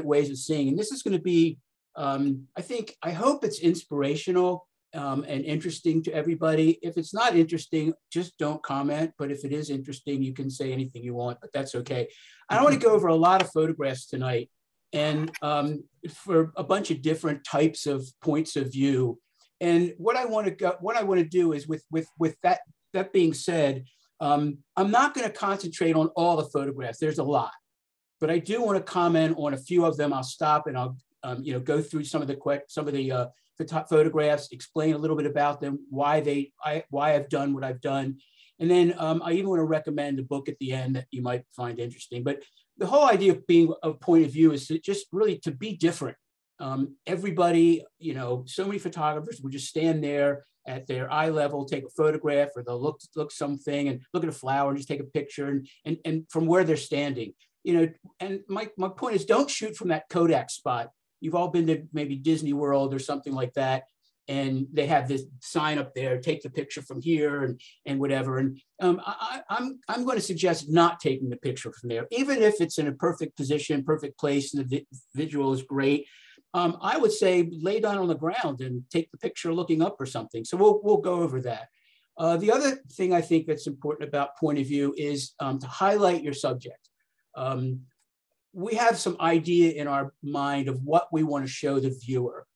ways of seeing. And this is going to be, um, I think, I hope it's inspirational um, and interesting to everybody. If it's not interesting, just don't comment. But if it is interesting, you can say anything you want, but that's okay. I don't want to go over a lot of photographs tonight and um, for a bunch of different types of points of view. And what I want to go, what I want to do is with with with that that being said, um, I'm not going to concentrate on all the photographs. There's a lot, but I do want to comment on a few of them. I'll stop and I'll um, you know go through some of the quick some of the uh, photographs, explain a little bit about them, why they I, why I've done what I've done, and then um, I even want to recommend a book at the end that you might find interesting. But the whole idea of being a point of view is to just really to be different. Um, everybody, you know, so many photographers will just stand there at their eye level, take a photograph, or they'll look look something and look at a flower and just take a picture and and, and from where they're standing. You know, and my, my point is don't shoot from that Kodak spot. You've all been to maybe Disney World or something like that and they have this sign up there, take the picture from here and, and whatever. And um, I, I'm, I'm going to suggest not taking the picture from there, even if it's in a perfect position, perfect place, and the vi visual is great. Um, I would say lay down on the ground and take the picture looking up or something. So we'll, we'll go over that. Uh, the other thing I think that's important about point of view is um, to highlight your subject. Um, we have some idea in our mind of what we want to show the viewer.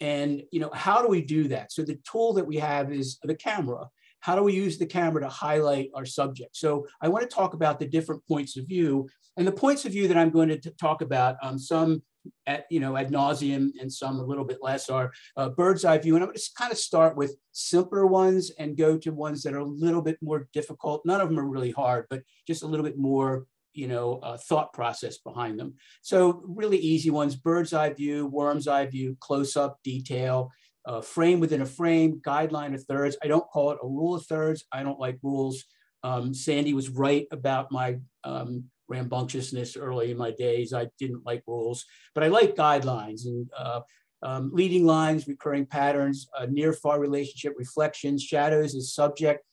And you know, how do we do that? So the tool that we have is the camera. How do we use the camera to highlight our subject? So I want to talk about the different points of view. And the points of view that I'm going to talk about, um, some at you know ad nauseum and some a little bit less are uh, bird's eye view. And I'm going to kind of start with simpler ones and go to ones that are a little bit more difficult. None of them are really hard, but just a little bit more you know, uh, thought process behind them. So really easy ones, bird's eye view, worm's eye view, close-up, detail, uh, frame within a frame, guideline of thirds. I don't call it a rule of thirds. I don't like rules. Um, Sandy was right about my um, rambunctiousness early in my days. I didn't like rules, but I like guidelines and uh, um, leading lines, recurring patterns, near far relationship, reflections, shadows as subject,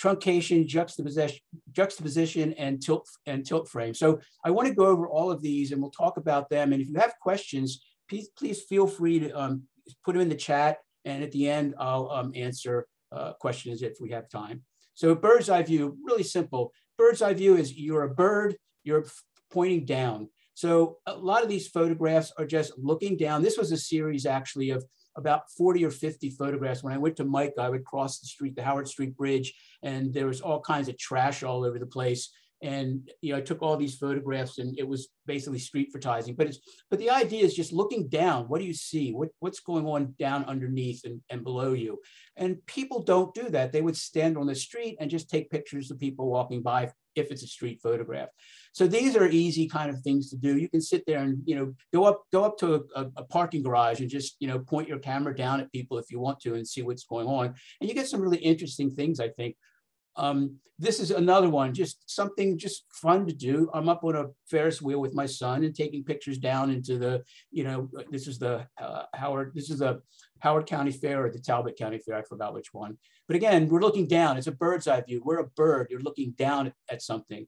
truncation, juxtaposition, juxtaposition and tilt and tilt frame. So I want to go over all of these and we'll talk about them. And if you have questions, please, please feel free to um, put them in the chat. And at the end, I'll um, answer uh, questions if we have time. So bird's eye view, really simple. Bird's eye view is you're a bird, you're pointing down. So a lot of these photographs are just looking down. This was a series actually of about 40 or 50 photographs. When I went to MICA, I would cross the street, the Howard Street Bridge, and there was all kinds of trash all over the place. And you know, I took all these photographs, and it was basically street advertising. But it's but the idea is just looking down. What do you see? What, what's going on down underneath and, and below you? And people don't do that. They would stand on the street and just take pictures of people walking by if it's a street photograph. So these are easy kind of things to do. You can sit there and, you know, go up, go up to a, a, parking garage and just, you know, point your camera down at people if you want to and see what's going on. And you get some really interesting things, I think. Um, this is another one, just something just fun to do. I'm up on a Ferris wheel with my son and taking pictures down into the, you know, this is the uh, Howard, this is the Howard County Fair or the Talbot County Fair, I forgot which one. But again, we're looking down, it's a bird's eye view. We're a bird, you're looking down at something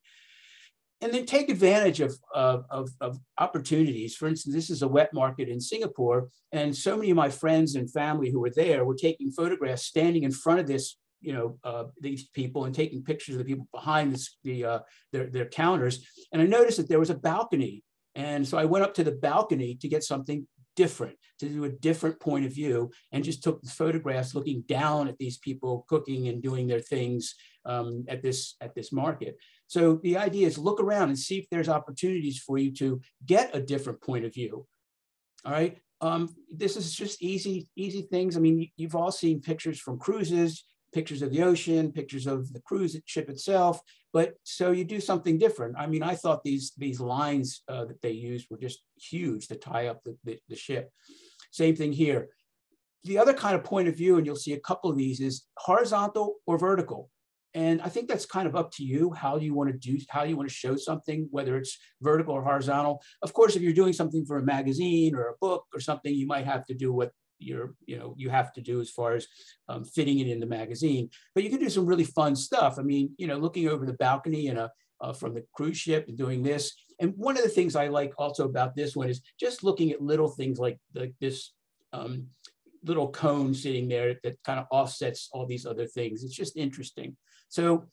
and then take advantage of, of, of, opportunities. For instance, this is a wet market in Singapore, and so many of my friends and family who were there were taking photographs standing in front of this, you know, uh, these people and taking pictures of the people behind this, the, uh, their, their counters. And I noticed that there was a balcony. And so I went up to the balcony to get something different, to do a different point of view, and just took photographs looking down at these people cooking and doing their things um, at this at this market. So the idea is look around and see if there's opportunities for you to get a different point of view. All right. Um, this is just easy, easy things. I mean, you've all seen pictures from cruises, pictures of the ocean, pictures of the cruise ship itself. But so you do something different. I mean, I thought these these lines uh, that they used were just huge to tie up the, the, the ship. Same thing here. The other kind of point of view, and you'll see a couple of these, is horizontal or vertical. And I think that's kind of up to you how you want to do, how you want to show something, whether it's vertical or horizontal. Of course, if you're doing something for a magazine or a book or something, you might have to do what you're, you know, you have to do as far as um, fitting it in the magazine. But you can do some really fun stuff. I mean, you know, looking over the balcony and a, uh, from the cruise ship and doing this, and one of the things I like also about this one is just looking at little things like, this um, little cone sitting there that kind of offsets all these other things. It's just interesting. So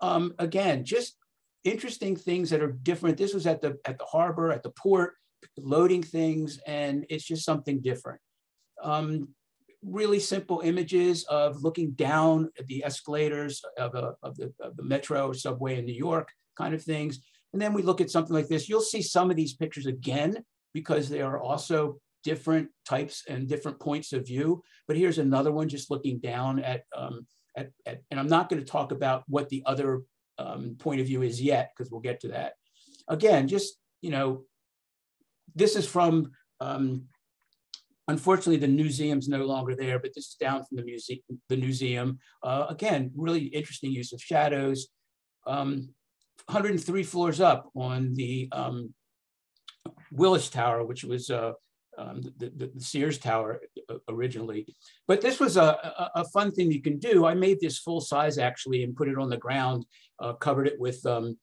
um, again, just interesting things that are different. This was at the at the harbor, at the port, loading things, and it's just something different. Um, really simple images of looking down at the escalators of, a, of, the, of the metro subway in New York, kind of things. And then we look at something like this. You'll see some of these pictures again because they are also different types and different points of view. But here's another one just looking down at, um, at, at and I'm not going to talk about what the other um, point of view is yet because we'll get to that. Again, just, you know, this is from um, Unfortunately, the museum's no longer there, but this is down from the museum. The museum, uh, again, really interesting use of shadows. Um, 103 floors up on the um, Willis Tower, which was uh, um, the, the, the, Sears Tower uh, originally. But this was a, a, a, fun thing you can do. I made this full size actually and put it on the ground, uh, covered it with um,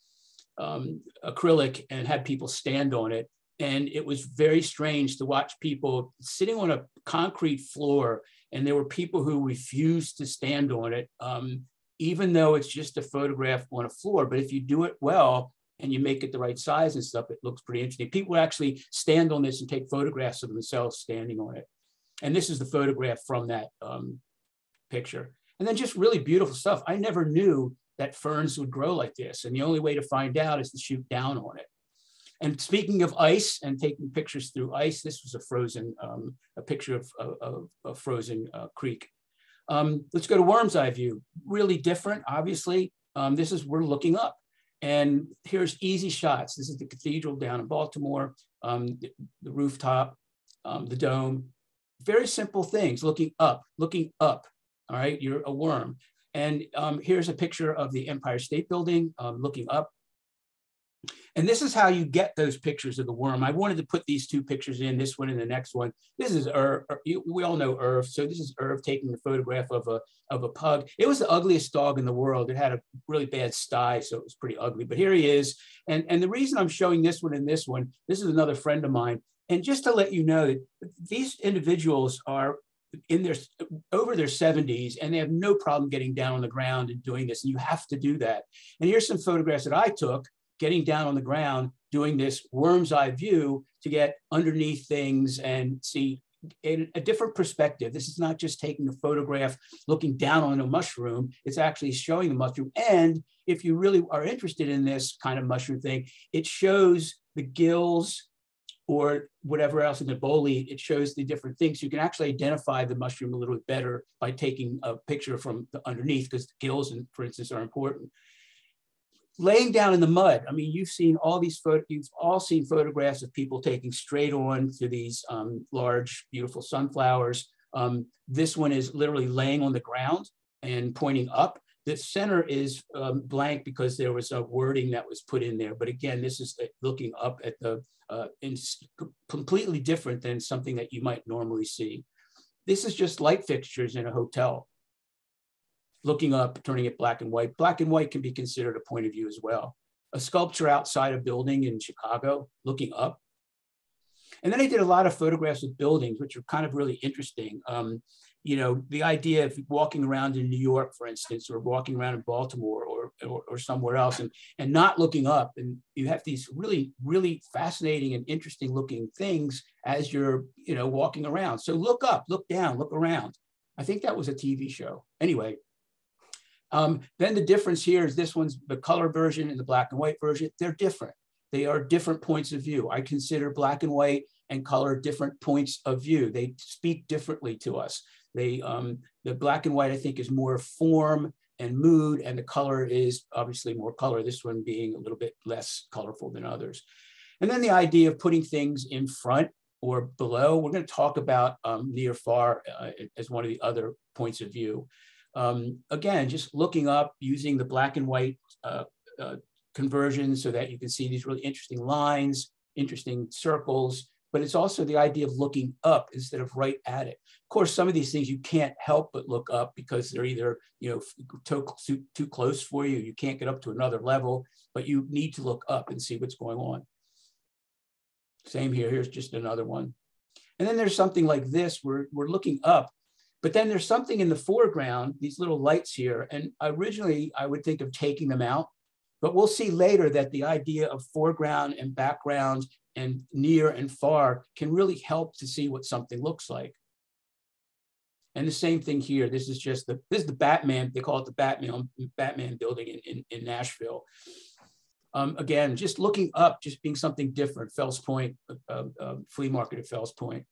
um, acrylic and had people stand on it. And it was very strange to watch people sitting on a concrete floor, and there were people who refused to stand on it, um, even though it's just a photograph on a floor. But if you do it well and you make it the right size and stuff, it looks pretty interesting. People actually stand on this and take photographs of themselves standing on it. And this is the photograph from that um, picture. And then just really beautiful stuff. I never knew that ferns would grow like this. And the only way to find out is to shoot down on it. And speaking of ice and taking pictures through ice, this was a frozen, um, a picture of, of frozen uh, creek. Um, let's go to worm's eye view. Really different, obviously. Um, this is, we're looking up. And here's easy shots. This is the cathedral down in Baltimore, um, the, the, rooftop, um, the dome. Very simple things, looking up, looking up, all right? You're a worm. And um, here's a picture of the Empire State Building, looking up, and this is how you get those pictures of the worm. I wanted to put these two pictures in, this one and the next one. This is Irv. We all know Irv. So this is Irv taking the photograph of a, of a pug. It was the ugliest dog in the world. It had a really bad sty, so it was pretty ugly. But here he is. And, and the reason I'm showing this one and this one, this is another friend of mine. And just to let you know that these individuals are in their over their 70s and they have no problem getting down on the ground and doing this and you have to do that and here's some photographs that i took getting down on the ground, doing this worm's eye view to get underneath things and see a, a different perspective. This is not just taking a photograph, looking down on a mushroom, it's actually showing the mushroom. And if you really are interested in this kind of mushroom thing, it shows the gills or whatever else in the bolete, it shows the different things. You can actually identify the mushroom a little bit better by taking a picture from the underneath because the gills, for instance, are important laying down in the mud. I mean, you've seen all these you've all seen photographs of people taking straight on to these um, large, beautiful sunflowers. Um, this one is literally laying on the ground and pointing up. The center is um, blank because there was a wording that was put in there. But again, this is uh, looking up at the, uh, completely different than something that you might normally see. This is just light fixtures in a hotel looking up, turning it black and white. Black and white can be considered a point of view as well. A sculpture outside a building in Chicago, looking up. And then I did a lot of photographs of buildings, which are kind of really interesting. Um, you know, the idea of walking around in New York, for instance, or walking around in Baltimore or, or, or, somewhere else and, and not looking up. And you have these really, really fascinating and interesting looking things as you're, you know, walking around. So look up, look down, look around. I think that was a TV show. Anyway, um, then the difference here is this one's the color version and the black and white version. They're different. They are different points of view. I consider black and white and color different points of view. They speak differently to us. They, um, the black and white, I think, is more form and mood, and the color is obviously more color, this one being a little bit less colorful than others. And then the idea of putting things in front or below, we're going to talk about um, near far uh, as one of the other points of view. Um, again, just looking up using the black and white uh, uh, conversion so that you can see these really interesting lines, interesting circles, but it's also the idea of looking up instead of right at it. Of course, some of these things you can't help but look up because they're either you know too, too close for you, you can't get up to another level, but you need to look up and see what's going on. Same here, here's just another one. And then there's something like this, where we're looking up, but then there's something in the foreground, these little lights here. And originally I would think of taking them out, but we'll see later that the idea of foreground and background and near and far can really help to see what something looks like. And the same thing here. This is just the this is the Batman. They call it the Batman Batman building in, in, in Nashville. Um, again, just looking up, just being something different. Fells Point, uh, uh, flea market at Fells Point.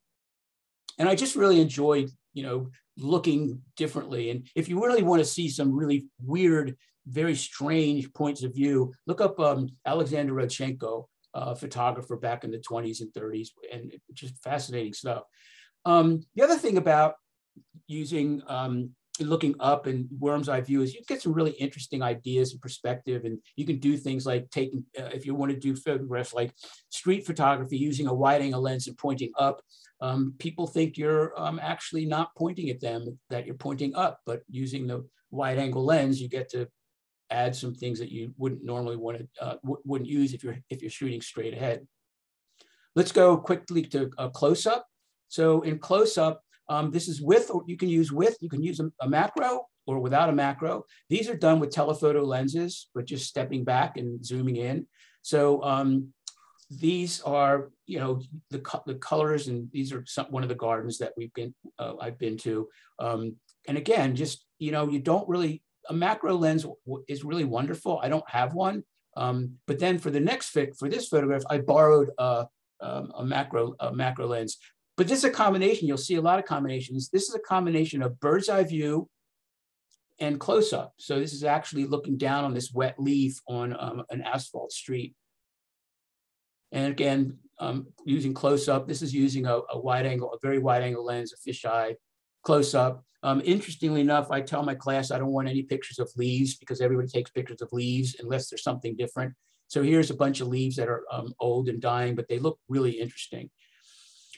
And I just really enjoyed, you know, looking differently. And if you really want to see some really weird, very strange points of view, look up um, Alexander Rodchenko uh, photographer back in the 20s and 30s, and just fascinating stuff. Um, the other thing about using um, looking up and worm's eye view is you get some really interesting ideas and perspective and you can do things like taking uh, if you want to do photographs like street photography using a wide angle lens and pointing up um, people think you're um, actually not pointing at them that you're pointing up but using the wide angle lens you get to add some things that you wouldn't normally want to uh, wouldn't use if you're if you're shooting straight ahead. Let's go quickly to a close up. So in close up, um, this is with, or you can use with, you can use a, a, macro or without a macro. These are done with telephoto lenses, but just stepping back and zooming in. So um, these are, you know, the, the colors, and these are some, one of the gardens that we've been, uh, I've been to. Um, and again, just, you know, you don't really a macro lens is really wonderful. I don't have one. Um, but then for the next fit, for this photograph, I borrowed a, um, a macro a macro lens. But this is a combination. You'll see a lot of combinations. This is a combination of bird's eye view and close up. So this is actually looking down on this wet leaf on um, an asphalt street. And again, um, using close up, this is using a, a wide angle, a very wide angle lens, a fisheye close up. Um, interestingly enough, I tell my class I don't want any pictures of leaves because everybody takes pictures of leaves unless there's something different. So here's a bunch of leaves that are um, old and dying, but they look really interesting.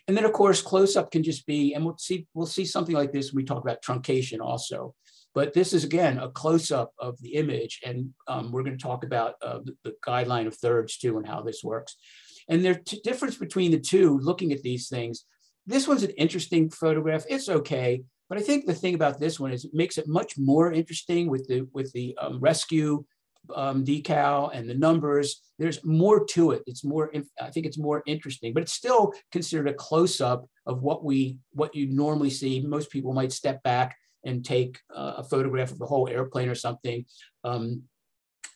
And then of course, close up can just be, and we'll see, we'll see something like this when we talk about truncation also. But this is again, a close up of the image. And um, we're gonna talk about uh, the, the, guideline of thirds too and how this works. And there's difference between the two, looking at these things. This one's an interesting photograph. It's okay. But I think the thing about this one is it makes it much more interesting with the with the um, rescue um, decal and the numbers. There's more to it. It's more. I think it's more interesting, but it's still considered a close up of what we what you normally see. Most people might step back and take uh, a photograph of the whole airplane or something. Um,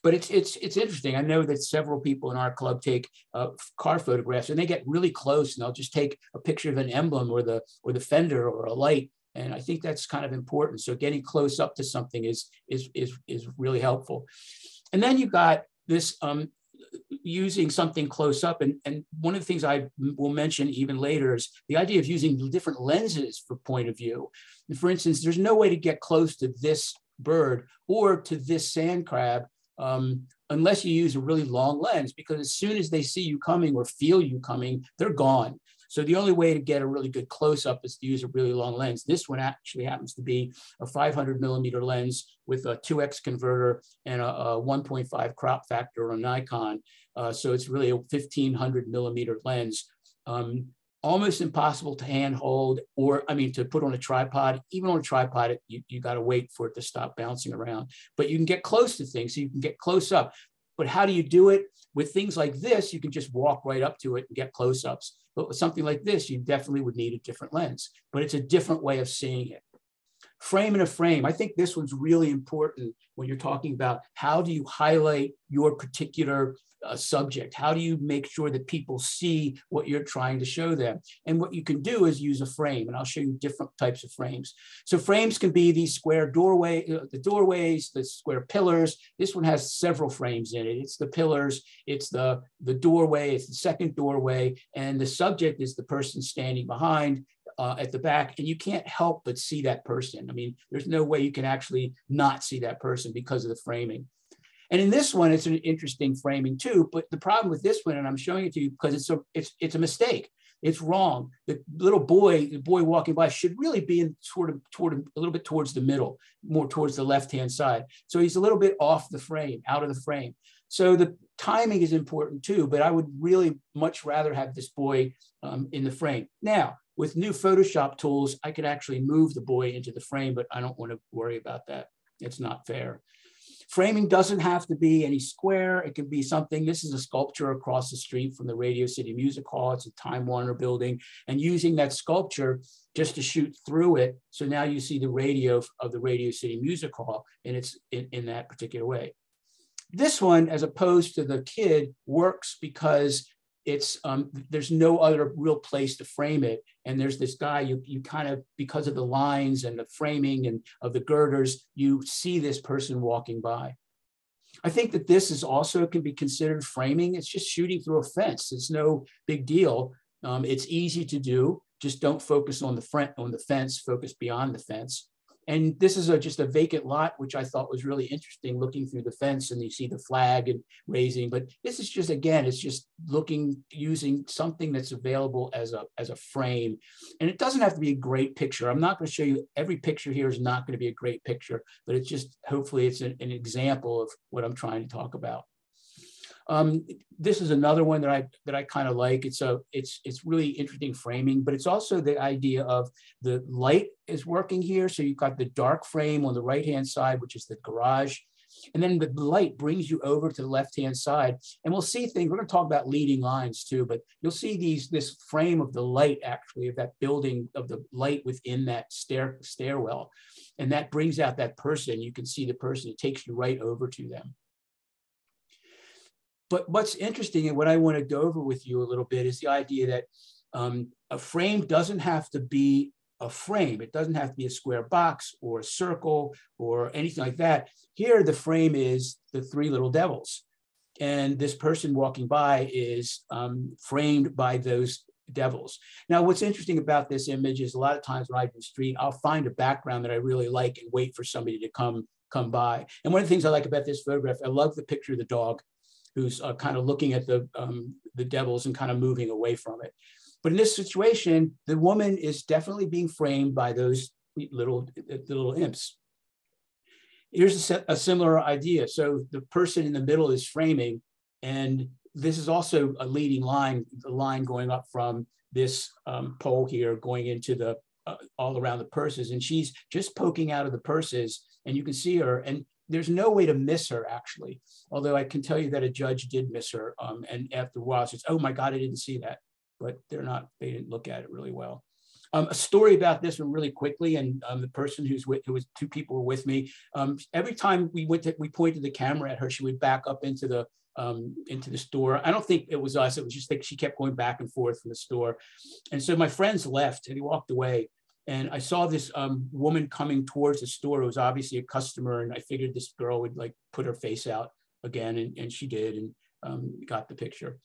but it's it's it's interesting. I know that several people in our club take uh, car photographs and they get really close and they'll just take a picture of an emblem or the or the fender or a light and I think that's kind of important. So getting close up to something is, is, is, is really helpful. And then you've got this um, using something close up. And, and one of the things I will mention even later is the idea of using different lenses for point of view. And for instance, there's no way to get close to this bird or to this sand crab um, unless you use a really long lens, because as soon as they see you coming or feel you coming, they're gone. So the only way to get a really good close up is to use a really long lens. This one actually happens to be a 500 millimeter lens with a 2x converter and a, a 1.5 crop factor on Nikon. Uh, so it's really a 1500 millimeter lens. Um, almost impossible to handhold or I mean to put on a tripod. Even on a tripod, you, you got to wait for it to stop bouncing around. But you can get close to things, so you can get close up. But how do you do it? With things like this, you can just walk right up to it and get close-ups. But with something like this, you definitely would need a different lens, but it's a different way of seeing it. Frame in a frame. I think this one's really important when you're talking about how do you highlight your particular uh, subject? How do you make sure that people see what you're trying to show them? And what you can do is use a frame, and I'll show you different types of frames. So frames can be these square doorway, uh, the doorways, the square pillars. This one has several frames in it. It's the pillars, it's the, the doorway, it's the second doorway, and the subject is the person standing behind, uh, at the back and you can't help but see that person. I mean, there's no way you can actually not see that person because of the framing. And in this one, it's an interesting framing too. But the problem with this one, and I'm showing it to you because it's a it's it's a mistake. It's wrong. The little boy, the boy walking by should really be in sort of toward a little bit towards the middle, more towards the left-hand side. So he's a little bit off the frame, out of the frame. So the timing is important too, but I would really much rather have this boy um, in the frame. Now, with new Photoshop tools, I could actually move the boy into the frame, but I don't want to worry about that. It's not fair. Framing doesn't have to be any square. It can be something. This is a sculpture across the street from the Radio City Music Hall. It's a Time Warner building. And using that sculpture just to shoot through it. So now you see the radio of the Radio City Music Hall, and it's in, in that particular way. This one, as opposed to the kid, works because it's um, there's no other real place to frame it. And there's this guy, you, you kind of, because of the lines and the framing and of the girders, you see this person walking by. I think that this is also can be considered framing. It's just shooting through a fence. It's no big deal. Um, it's easy to do. Just don't focus on the front on the fence. Focus beyond the fence. And this is a, just a vacant lot, which I thought was really interesting looking through the fence and you see the flag and raising, but this is just, again, it's just looking, using something that's available as a, as a frame. And it doesn't have to be a great picture. I'm not gonna show you, every picture here is not gonna be a great picture, but it's just, hopefully it's an, an example of what I'm trying to talk about. Um, this is another one that I that I kind of like. It's a it's it's really interesting framing, but it's also the idea of the light is working here. So you've got the dark frame on the right hand side, which is the garage. And then the light brings you over to the left-hand side. And we'll see things, we're gonna talk about leading lines too, but you'll see these, this frame of the light actually, of that building, of the light within that stair, stairwell. And that brings out that person. You can see the person, it takes you right over to them. But what's interesting and what I want to go over with you a little bit is the idea that um, a frame doesn't have to be a frame. It doesn't have to be a square box or a circle or anything like that. Here, the frame is the three little devils. And this person walking by is um, framed by those devils. Now, what's interesting about this image is a lot of times when I do the street, I'll find a background that I really like and wait for somebody to come come by. And one of the things I like about this photograph, I love the picture of the dog who's uh, kind of looking at the, um, the devils and kind of moving away from it. But in this situation, the woman is definitely being framed by those little, little imps. Here's a, a similar idea. So the person in the middle is framing, and this is also a leading line, the line going up from this um, pole here, going into the uh, all around the purses, and she's just poking out of the purses, and you can see her, and there's no way to miss her actually. Although I can tell you that a judge did miss her. Um, and after a while, says, "Oh my God, I didn't see that." But they're not. They didn't look at it really well. Um, a story about this one really quickly, and um, the person who's with, who was two people were with me. Um, every time we went to, we pointed the camera at her, she would back up into the um, into the store. I don't think it was us. It was just like she kept going back and forth from the store. And so my friends left and he walked away. And I saw this um, woman coming towards the store. It was obviously a customer, and I figured this girl would like put her face out again, and, and she did, and um, got the picture.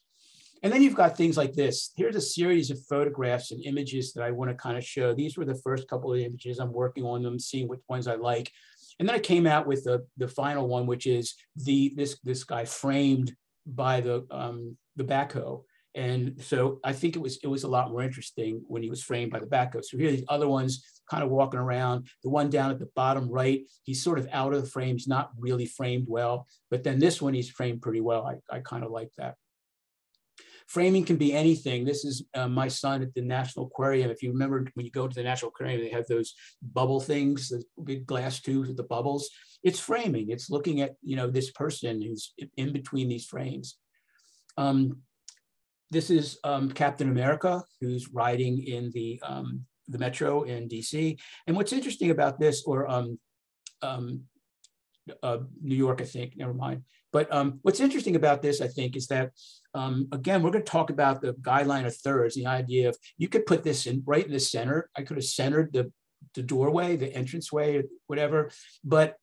And then you've got things like this. Here's a series of photographs and images that I want to kind of show. These were the first couple of images. I'm working on them, seeing which ones I like. And then I came out with the, the final one, which is the this this guy framed by the um, the backhoe. And so I think it was it was a lot more interesting when he was framed by the backhoe. So here are these other ones kind of walking around. The one down at the bottom right, he's sort of out of the frame. He's not really framed well. But then this one, he's framed pretty well. I, I kind of like that. Framing can be anything. This is uh, my son at the National Aquarium. If you remember when you go to the National Aquarium, they have those bubble things, the big glass tubes with the bubbles. It's framing. It's looking at you know this person who's in between these frames. Um, this is um, Captain America, who's riding in the um, the metro in DC. And what's interesting about this, or um, um, uh, New York, I think, never mind. But um, what's interesting about this, I think, is that, um, again, we're going to talk about the guideline of thirds, the idea of you could put this in right in the center. I could have centered the, the doorway, the entranceway, whatever. But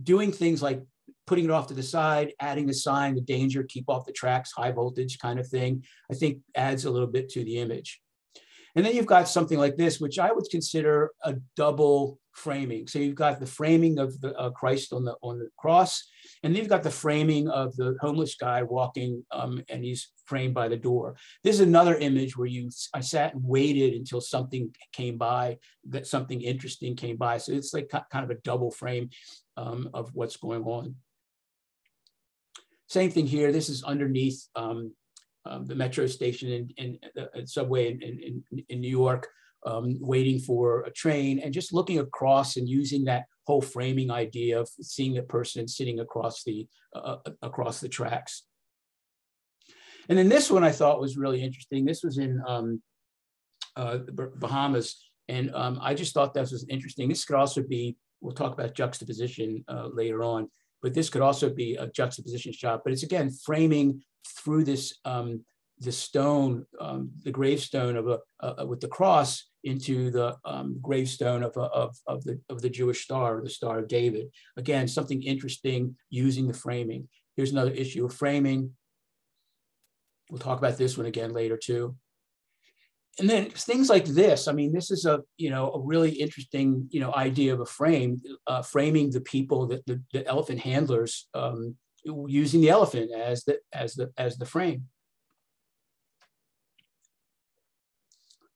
doing things like putting it off to the side, adding the sign, the danger, keep off the tracks, high voltage kind of thing, I think adds a little bit to the image. And then you've got something like this, which I would consider a double framing. So you've got the framing of the uh, Christ on the on the cross, and then you've got the framing of the homeless guy walking, um, and he's framed by the door. This is another image where you I sat and waited until something came by, that something interesting came by. So it's like kind of a double frame um, of what's going on. Same thing here. This is underneath um, um, the metro station in, in, uh, subway in, in, in New York um, waiting for a train and just looking across and using that whole framing idea of seeing the person sitting across the uh, uh across the tracks. And then this one I thought was really interesting. This was in um, uh, the Bahamas, and um, I just thought this was interesting. This could also be, we'll talk about juxtaposition uh, later on, but this could also be a juxtaposition shot. But it's again framing through this um, the stone, um, the gravestone of a with the cross into the um, gravestone of, of, of, the, of the Jewish star, the Star of David. Again, something interesting using the framing. Here's another issue of framing. We'll talk about this one again later too. And then things like this, I mean, this is a, you know, a really interesting, you know, idea of a frame, uh, framing the people, that the, the elephant handlers um, using the elephant as the, as the, as the frame.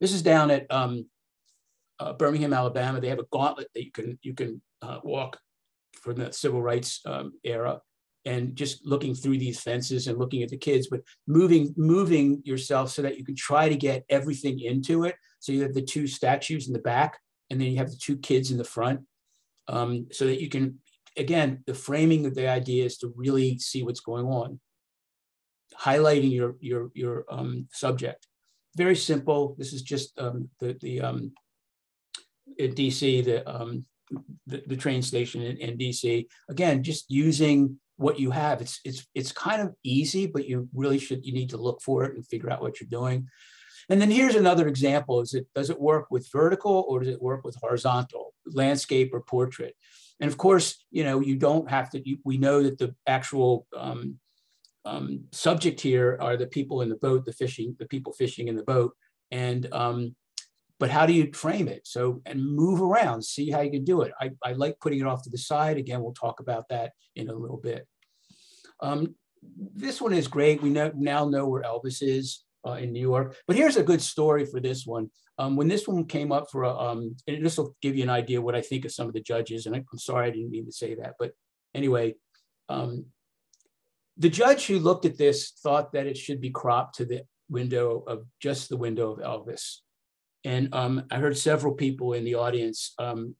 This is down at um, uh, Birmingham, Alabama. They have a gauntlet that you can you can uh, walk from the civil rights um, era, and just looking through these fences and looking at the kids, but moving moving yourself so that you can try to get everything into it. So you have the two statues in the back, and then you have the two kids in the front, um, so that you can again the framing of the idea is to really see what's going on, highlighting your your your um, subject very simple. This is just um, the, the um, in DC, the, um, the, the, train station in, in, DC. Again, just using what you have. It's, it's, it's kind of easy, but you really should, you need to look for it and figure out what you're doing. And then here's another example. Is it, does it work with vertical or does it work with horizontal, landscape or portrait? And of course, you know, you don't have to, you, we know that the actual um, um, subject here are the people in the boat, the fishing, the people fishing in the boat. And, um, but how do you frame it? So, and move around, see how you can do it. I, I like putting it off to the side. Again, we'll talk about that in a little bit. Um, this one is great. We know, now know where Elvis is uh, in New York. But here's a good story for this one. Um, when this one came up for, a, um, and this will give you an idea what I think of some of the judges. And I, am sorry I didn't mean to say that, but anyway, um, the judge who looked at this thought that it should be cropped to the window of just the window of Elvis. And um, I heard several people in the audience um,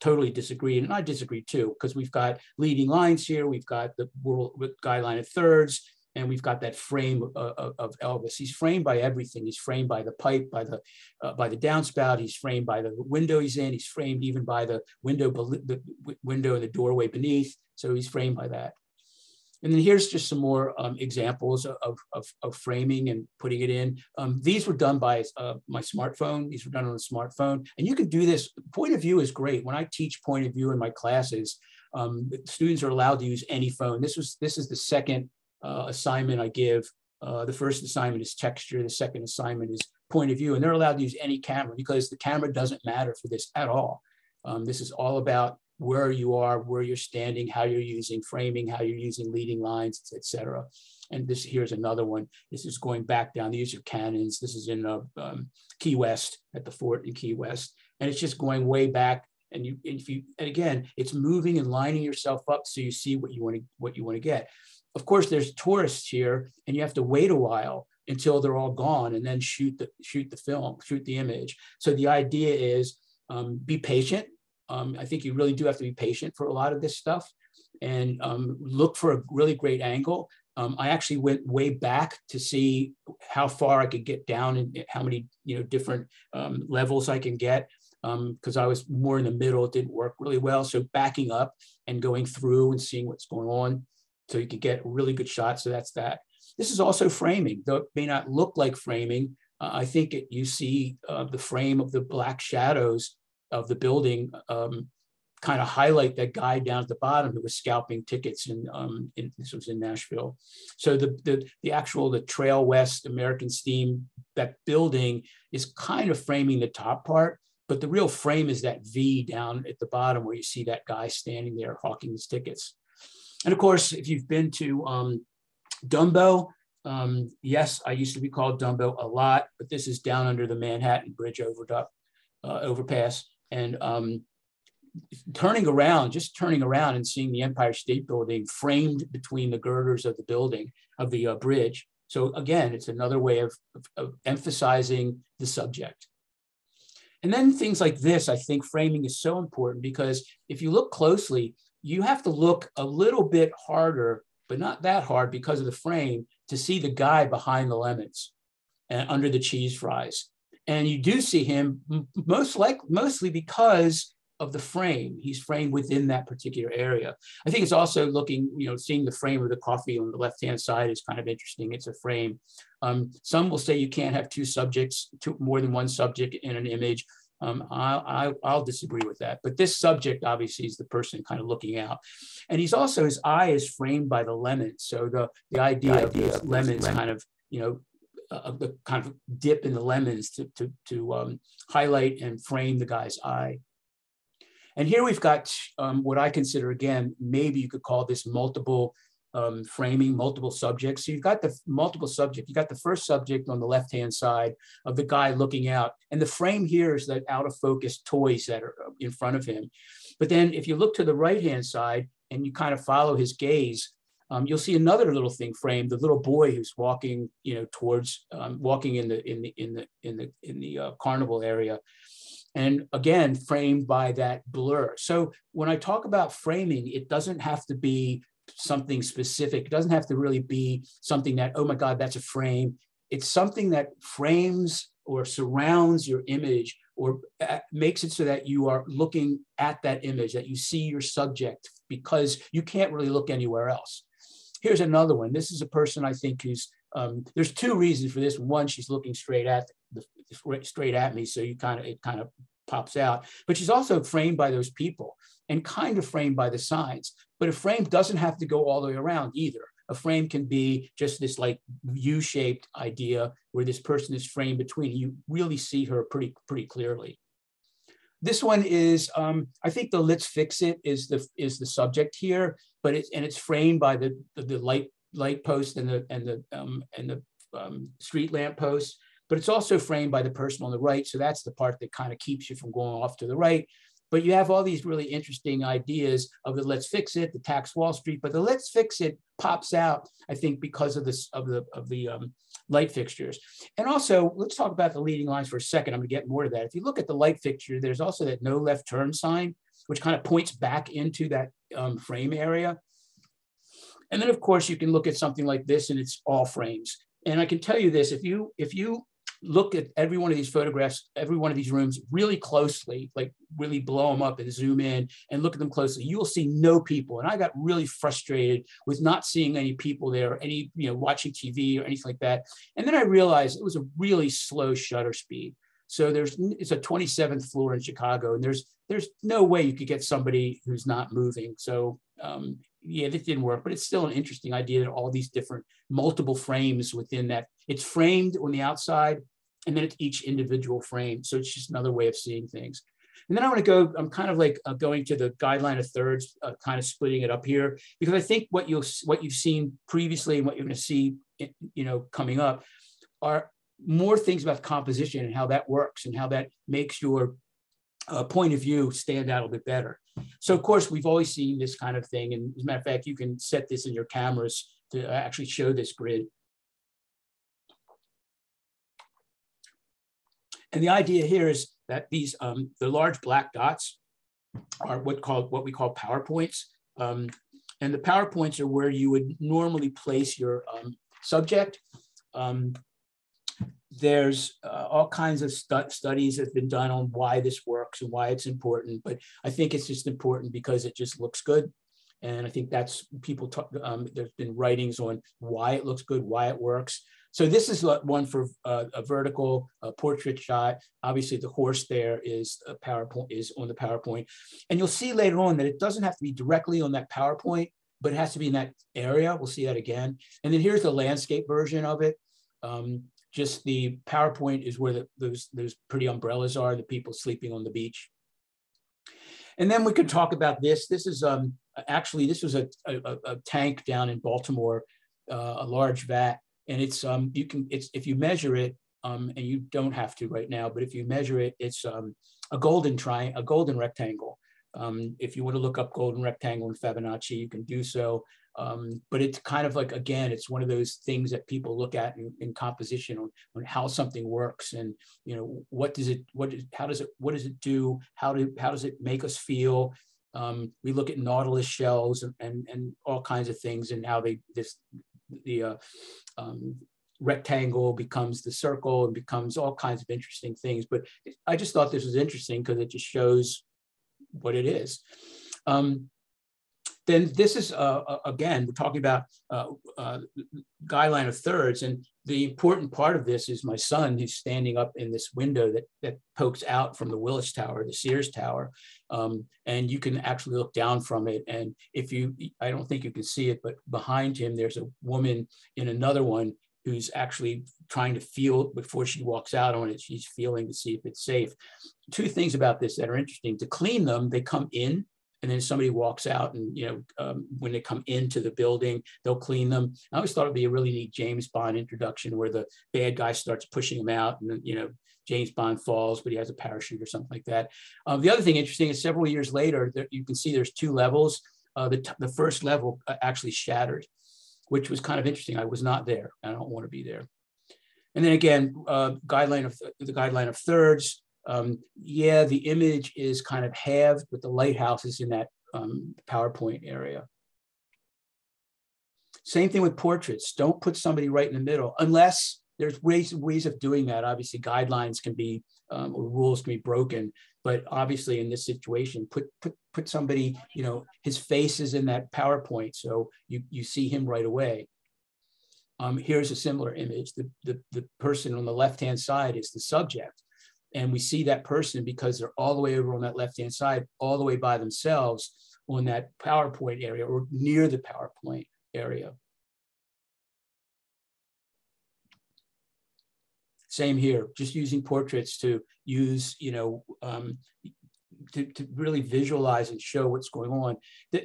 totally disagree, and I disagree too, because we've got leading lines here, we've got the world guideline of thirds, and we've got that frame of, of, Elvis. He's framed by everything. He's framed by the pipe, by the uh, by the downspout. He's framed by the window he's in. He's framed even by the window, the window and the doorway beneath. So he's framed by that. And then here's just some more um, examples of, of, of, framing and putting it in. Um, these were done by uh, my smartphone. These were done on a smartphone. And you can do this. Point of view is great. When I teach point of view in my classes, um, students are allowed to use any phone. This was this is the second uh, assignment I give. Uh, the first assignment is texture. The second assignment is point of view. And they're allowed to use any camera because the camera doesn't matter for this at all. Um, this is all about where you are, where you're standing, how you're using framing, how you're using leading lines, etc. And this here's another one. This is going back down. These are cannons. This is in uh, um, Key West at the fort in Key West, and it's just going way back. And you, if you, and again, it's moving and lining yourself up so you see what you want to what you want to get. Of course, there's tourists here, and you have to wait a while until they're all gone, and then shoot the shoot the film, shoot the image. So the idea is um, be patient um, I think you really do have to be patient for a lot of this stuff and um, look for a really great angle. Um, I actually went way back to see how far I could get down and how many you know different um, levels I can get because um, I was more in the middle. It didn't work really well. So backing up and going through and seeing what's going on so you can get a really good shot. So that's that. This is also framing, though it may not look like framing. Uh, I think it, you see uh, the frame of the black shadows of the building um, kind of highlight that guy down at the bottom who was scalping tickets in, um, in this was in Nashville. So the, the, the actual, the Trail West American Steam, that building is kind of framing the top part. but the real frame is that V down at the bottom where you see that guy standing there hawking his tickets. And of course, if you've been to um, Dumbo, um, yes, I used to be called Dumbo a lot, but this is down under the Manhattan Bridge overduct, uh, overpass. And um, turning around, just turning around and seeing the Empire State Building framed between the girders of the building, of the uh, bridge. So again, it's another way of, of, of emphasizing the subject. And then things like this, I think framing is so important because if you look closely, you have to look a little bit harder, but not that hard because of the frame to see the guy behind the lemons and under the cheese fries. And you do see him most like mostly because of the frame. He's framed within that particular area. I think it's also looking, you know, seeing the frame of the coffee on the left-hand side is kind of interesting. It's a frame. Um, some will say you can't have two subjects, two, more than one subject in an image. Um, I, will disagree with that. But this subject obviously is the person kind of looking out. And he's also, his eye is framed by the lemons. So the, the idea, of the idea of, lemons lemon. kind of, you know, uh, the kind of dip in the lemons to, to, to um, highlight and frame the guy's eye. And here we've got um, what I consider, again, maybe you could call this multiple um, framing, multiple subjects. So you've got the multiple subject. You got the first subject on the left-hand side of the guy looking out. And the frame here is that out of focus toys that are uh, in front of him. But then if you look to the right-hand side and you kind of follow his gaze, um, you'll see another little thing framed, the little boy who's walking, you know, towards, um, walking in the, in the, in the, in the, in the uh, carnival area. And again framed by that blur. So when i talk about framing it doesn't have to be something specific. It doesn't have to really be something that oh my god that's a frame. It's something that frames or surrounds your image or uh, makes it so that you are looking at that image that you see your subject because you can't really look anywhere else here's another one this is a person i think who's um, there's two reasons for this one she's looking straight at the, straight at me. So you kind of, it kind of pops out, but she's also framed by those people and kind of framed by the signs. But a frame doesn't have to go all the way around either. A frame can be just this like U-shaped idea where this person is framed between. You really see her pretty, pretty clearly. This one is, um, I think the let's fix it is the is the subject here, but it's and it's framed by the the, the light light post and the and the um, and the um, street lamp post but it's also framed by the person on the right. So that's the part that kind of keeps you from going off to the right. But you have all these really interesting ideas of the let's fix it, the tax Wall Street, but the let's fix it pops out, I think, because of this of the of the um, light fixtures. And also, let's talk about the leading lines for a second. I'm gonna get more to that. If you look at the light fixture, there's also that no left turn sign, which kind of points back into that um, frame area. And then of course you can look at something like this and it's all frames. And I can tell you this, if you if you look at every one of these photographs, every one of these rooms really closely, like really blow them up and zoom in and look at them closely, you will see no people. And I got really frustrated with not seeing any people there, any, you know, watching TV or anything like that. And then I realized it was a really slow shutter speed. So there's it's a 27th floor in Chicago, and there's there's no way you could get somebody who's not moving. So um, yeah, this didn't work, but it's still an interesting idea that all these different multiple frames within that. It's framed on the outside, and then it's each individual frame. So it's just another way of seeing things. And then I want to go, I'm kind of like uh, going to the guideline of thirds, uh, kind of splitting it up here, because I think what you'll, what you've seen previously and what you're going to see, you know, coming up are more things about composition and how that works and how that makes your uh, point of view stand out a bit better. So of course, we've always seen this kind of thing. And as a matter of fact, you can set this in your cameras to actually show this grid. And the idea here is that these, um, the large black dots are what called what we call PowerPoints. Um, and the PowerPoints are where you would normally place your um, subject. Um, there's uh, all kinds of stu studies that have been done on why this works and why it's important, but I think it's just important because it just looks good. And I think that's people talk, um, there's been writings on why it looks good, why it works. So this is one for uh, a vertical a portrait shot. Obviously the horse there is a PowerPoint is on the PowerPoint. And you'll see later on that it doesn't have to be directly on that PowerPoint, but it has to be in that area. We'll see that again. And then here's the landscape version of it. Um, just the PowerPoint is where the, those, those pretty umbrellas are, the people sleeping on the beach. And then we could talk about this. This is um, actually, this was a, a, a tank down in Baltimore, uh, a large vat. And it's, um, you can, it's, if you measure it, um, and you don't have to right now, but if you measure it, it's um, a golden triangle, a golden rectangle. Um, if you want to look up golden rectangle in Fibonacci, you can do so. Um, but it's kind of like, again, it's one of those things that people look at in, in composition on, on, how something works and, you know, what does it, what is, how does it, what does it do? How do, how does it make us feel? Um, we look at nautilus shells and, and, and, all kinds of things and how they, this, the uh, um, rectangle becomes the circle and becomes all kinds of interesting things. But I just thought this was interesting because it just shows what it is. Um, then this is, uh, uh, again, we're talking about uh, uh, guideline of thirds. And the important part of this is my son who's standing up in this window that, that pokes out from the Willis Tower, the Sears Tower. Um, and you can actually look down from it. And if you, I don't think you can see it, but behind him, there's a woman in another one who's actually trying to feel before she walks out on it, she's feeling to see if it's safe. Two things about this that are interesting. To clean them, they come in and then somebody walks out and you know um, when they come into the building they'll clean them. I always thought it'd be a really neat james bond introduction where the bad guy starts pushing him out and you know james bond falls but he has a parachute or something like that. Um, the other thing interesting is several years later there, you can see there's two levels. Uh, the, the first level uh, actually shattered which was kind of interesting. I was not there. I don't want to be there. And then again uh, guideline of the guideline of thirds um, yeah, the image is kind of halved, but the lighthouse is in that um, PowerPoint area. Same thing with portraits. Don't put somebody right in the middle unless there's ways, ways of doing that. Obviously, guidelines can be um, or rules can be broken, but obviously in this situation, put put put somebody, you know, his face is in that PowerPoint, so you you see him right away. Um, here's a similar image. The, the, the person on the left-hand side is the subject and we see that person because they're all the way over on that left hand side, all the way by themselves on that PowerPoint area or near the PowerPoint area. Same here, just using portraits to use, you know, um, to, to really visualize and show what's going on.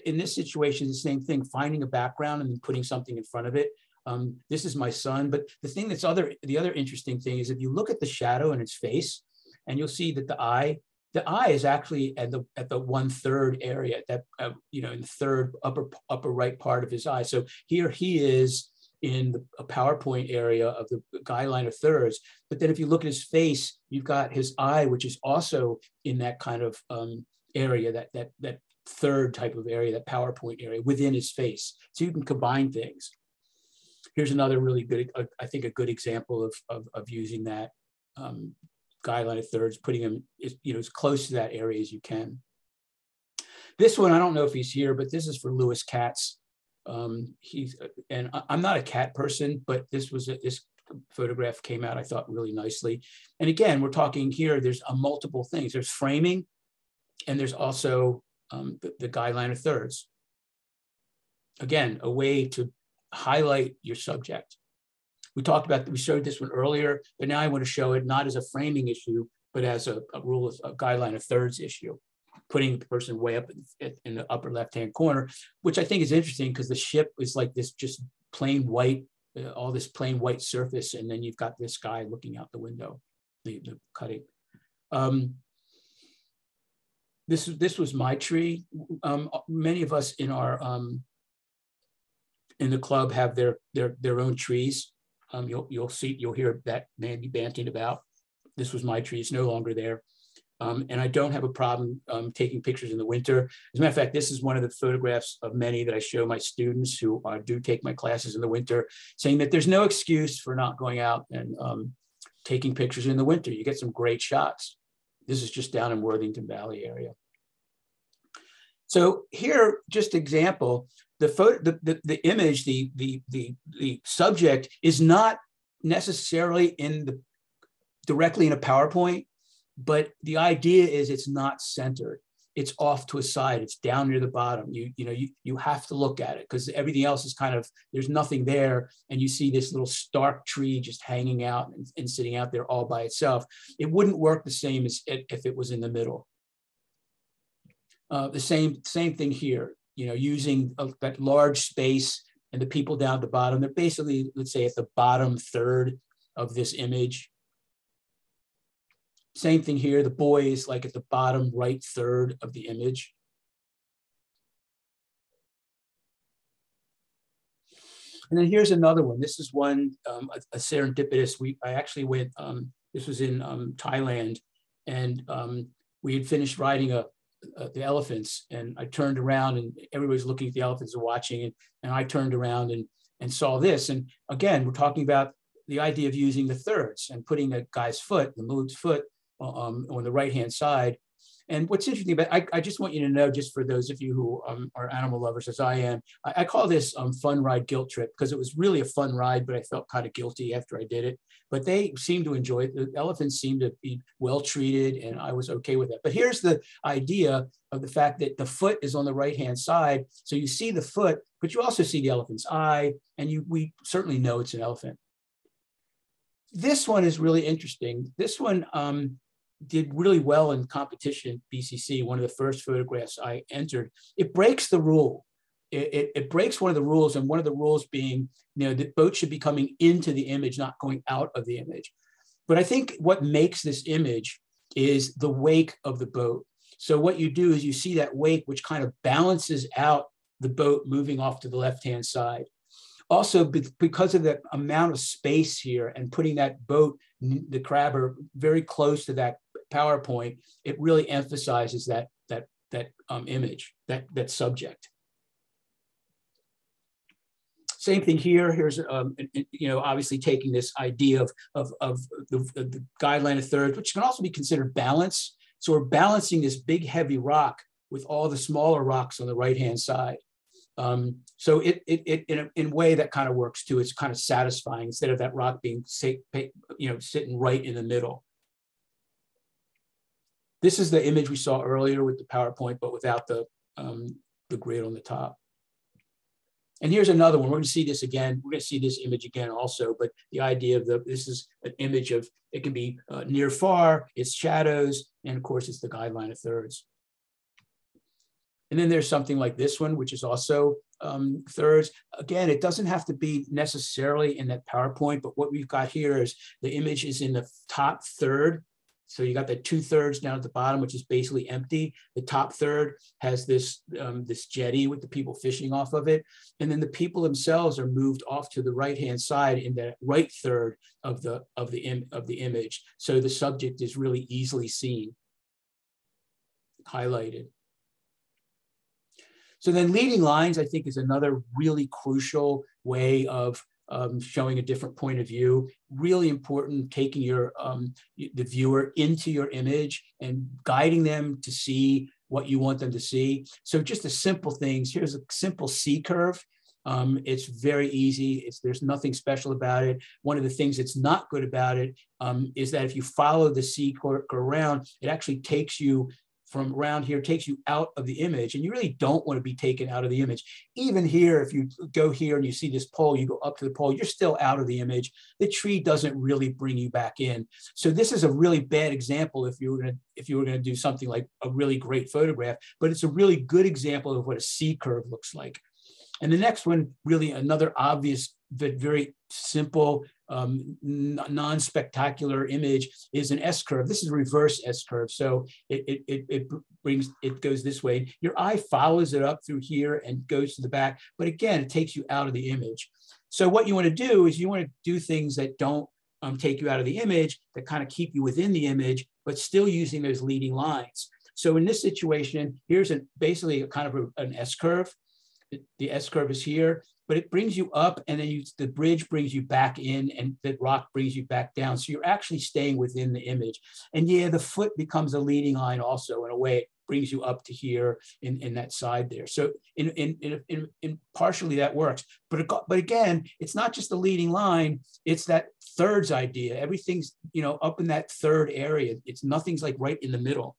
In this situation, the same thing, finding a background and then putting something in front of it. Um, this is my son, but the thing that's other, the other interesting thing is if you look at the shadow in its face, and you'll see that the eye, the eye is actually at the at the one third area, that uh, you know, in the third upper upper right part of his eye. So here he is in the PowerPoint area of the guideline of thirds. But then if you look at his face, you've got his eye, which is also in that kind of um, area, that that that third type of area, that PowerPoint area within his face. So you can combine things. Here's another really good, uh, I think, a good example of, of, of using that um, guideline of thirds, putting him you know, as close to that area as you can. This one, I don't know if he's here, but this is for Lewis Katz. Um, he's, and I'm not a cat person, but this was, a, this photograph came out, I thought really nicely. And again, we're talking here, there's a multiple things. There's framing, and there's also um, the, the guideline of thirds. Again, a way to highlight your subject. We talked about, we showed this one earlier, but now I want to show it not as a framing issue, but as a, a rule of a guideline of thirds issue, putting the person way up in, in the upper left-hand corner, which I think is interesting because the ship is like this just plain white, uh, all this plain white surface. And then you've got this guy looking out the window, the, the cutting. Um, this, this was my tree. Um, many of us in our um, in the club have their their their own trees. Um, you'll, you'll see, you'll hear that man be banting about. This was my tree, it's no longer there. Um, and I don't have a problem um, taking pictures in the winter. As a matter of fact, this is one of the photographs of many that I show my students who uh, do take my classes in the winter, saying that there's no excuse for not going out and um, taking pictures in the winter. You get some great shots. This is just down in Worthington Valley area. So here, just example, the photo, the, the, the image, the, the, the, the subject is not necessarily in the directly in a PowerPoint, but the idea is it's not centered. it's off to a side. It's down near the bottom. You, you know, you, you have to look at it because everything else is kind of, there's nothing there. And you see this little stark tree just hanging out and, and sitting out there all by itself. It wouldn't work the same as if it was in the middle. Uh, the same, same thing here, you know, using a, that large space and the people down at the bottom, they're basically, let's say at the bottom third of this image. Same thing here, the boy is like at the bottom right third of the image. And then here's another one. This is one, um, a, a, serendipitous, we, I actually went, um, this was in um, Thailand, and um, we had finished writing a, a, the elephants, and I turned around and everybody's looking at the elephants and watching, and, and I turned around and, and saw this. And again, we're talking about the idea of using the thirds and putting a guy's foot, the mahout's foot, um, on the right-hand side. And what's interesting, but I, I, just want you to know, just for those of you who um, are animal lovers as I am, I, I call this um, fun ride guilt trip because it was really a fun ride, but I felt kind of guilty after I did it. But they seemed to enjoy it. The elephants seemed to be well treated, and I was okay with that. But here's the idea of the fact that the foot is on the right hand side, so you see the foot, but you also see the elephant's eye, and you we certainly know it's an elephant. This one is really interesting. This one um, did really well in competition BCC, one of the first photographs I entered. It breaks the rule. It, it, it, breaks one of the rules, and one of the rules being, you know, the boat should be coming into the image, not going out of the image. But I think what makes this image is the wake of the boat. So what you do is you see that wake, which kind of balances out the boat moving off to the left-hand side. Also, because of the amount of space here and putting that boat, the crabber, very close to that PowerPoint, it really emphasizes that, that, that um, image, that, that subject. Same thing here. Here's, um, you know, obviously taking this idea of, of, of the, the guideline of thirds, which can also be considered balance. So we're balancing this big, heavy rock with all the smaller rocks on the right-hand side. Um, so it, it, it in, a, in way that kind of works too. It's kind of satisfying instead of that rock being, you know, sitting right in the middle. This is the image we saw earlier with the PowerPoint, but without the, um, the grid on the top. And here's another one. We're going to see this again. We're going to see this image again also, but the idea of the, this is an image of, it can be uh, near far, it's shadows, and of course it's the guideline of thirds. And then there's something like this one, which is also um, thirds. Again, it doesn't have to be necessarily in that PowerPoint, but what we've got here is the image is in the top third so you got the two thirds down at the bottom, which is basically empty. The top third has this, um, this jetty with the people fishing off of it. And then the people themselves are moved off to the right-hand side in the right third of the, of, the Im of the image. So the subject is really easily seen, highlighted. So then leading lines, I think, is another really crucial way of um, showing a different point of view. Really important, taking your um, the viewer into your image and guiding them to see what you want them to see. So just the simple things. Here's a simple C curve. Um, it's very easy. It's, there's nothing special about it. One of the things that's not good about it um, is that if you follow the C curve around, it actually takes you from around here takes you out of the image and you really don't want to be taken out of the image. Even here, if you go here and you see this pole, you go up to the pole, you're still out of the image. The tree doesn't really bring you back in. So this is a really bad example if you were going to, if you were going to do something like a really great photograph, but it's a really good example of what a C curve looks like. And the next one, really another obvious but very simple, um, non-spectacular image is an S curve. This is a reverse S curve. So it, it, it, it, brings, it goes this way. Your eye follows it up through here and goes to the back. But again, it takes you out of the image. So what you want to do is you want to do things that don't um, take you out of the image, that kind of keep you within the image, but still using those leading lines. So in this situation, here's a, basically a kind of a, an S curve. The S curve is here but it brings you up and then you, the bridge brings you back in and the rock brings you back down. So you're actually staying within the image. And yeah, the foot becomes a leading line also in a way it brings you up to here in, in that side there. So in, in, in, in, in partially that works. But, but again, it's not just the leading line, it's that thirds idea. Everything's, you know, up in that third area. It's nothing's like right in the middle.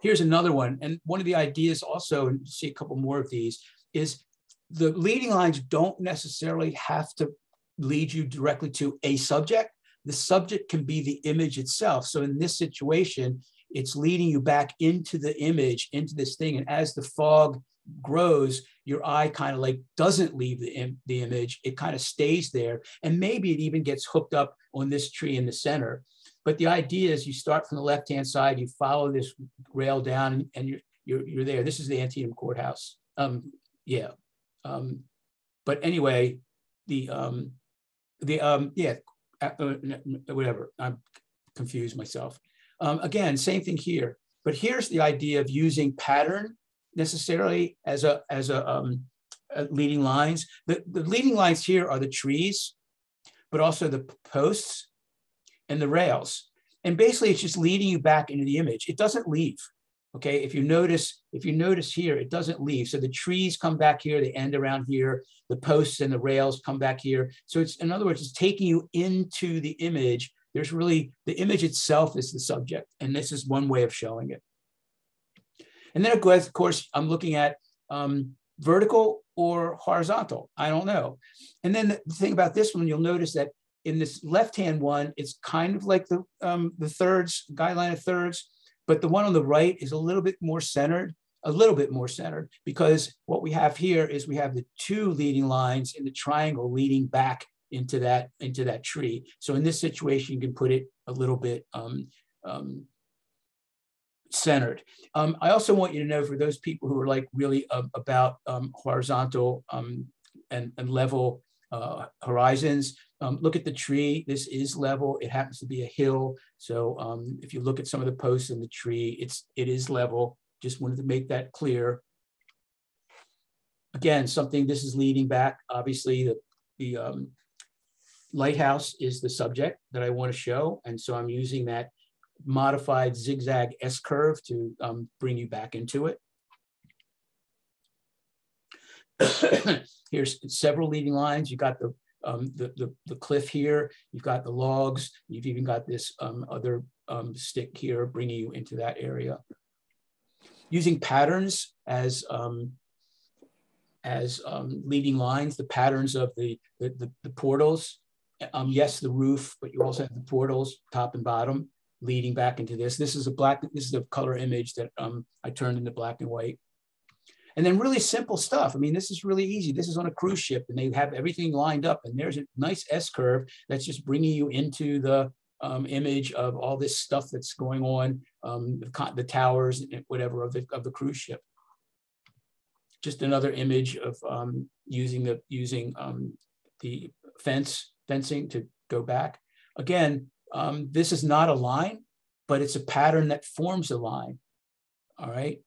here's another one. And one of the ideas also, and see a couple more of these, is the leading lines don't necessarily have to lead you directly to a subject. The subject can be the image itself. So in this situation, it's leading you back into the image, into this thing. And as the fog grows, your eye kind of like doesn't leave the, Im the image. It kind of stays there. And maybe it even gets hooked up on this tree in the center. But the idea is you start from the left-hand side, you follow this rail down and you're, you're, you're there. This is the Antietam Courthouse. Um, yeah. Um, but anyway, the, um, the um, yeah, uh, uh whatever, I'm confused myself. Um, again, same thing here, but here's the idea of using pattern necessarily as a, as a, um, uh, leading lines. The, the leading lines here are the trees, but also the posts and the rails. And basically it's just leading you back into the image. It doesn't leave. Okay, if you notice, if you notice here, it doesn't leave. So the trees come back here, they end around here, the posts and the rails come back here. So it's, in other words, it's taking you into the image. There's really, the image itself is the subject. And this is one way of showing it. And then of course, I'm looking at um, vertical or horizontal. I don't know. And then the thing about this one, you'll notice that in this left-hand one, it's kind of like the, um, the thirds, guideline of thirds, but the one on the right is a little bit more centered, a little bit more centered, because what we have here is we have the two leading lines in the triangle leading back into that, into that tree. So in this situation, you can put it a little bit um, um, centered. Um, I also want you to know for those people who are like really uh, about um, horizontal um, and, and, level uh, horizons, um, look at the tree. This is level. It happens to be a hill. So um, if you look at some of the posts in the tree, it's it is level. Just wanted to make that clear. Again, something this is leading back. Obviously, the the um, lighthouse is the subject that I want to show, and so I'm using that modified zigzag S curve to um, bring you back into it. Here's several leading lines. You've got the, um, the, the, the, cliff here, you've got the logs, you've even got this um, other um, stick here bringing you into that area. Using patterns as, um, as um, leading lines, the patterns of the, the, the, the portals, yes, the roof, but you also have the portals, top and bottom leading back into this. This is a black, this is a color image that um, I turned into black and white. And then really simple stuff. I mean, this is really easy. This is on a cruise ship and they have everything lined up and there's a nice S curve that's just bringing you into the um, image of all this stuff that's going on, um, the, the, towers, and whatever of the, of the cruise ship. Just another image of um, using the using um, the fence fencing to go back. Again, um, this is not a line, but it's a pattern that forms a line. All right.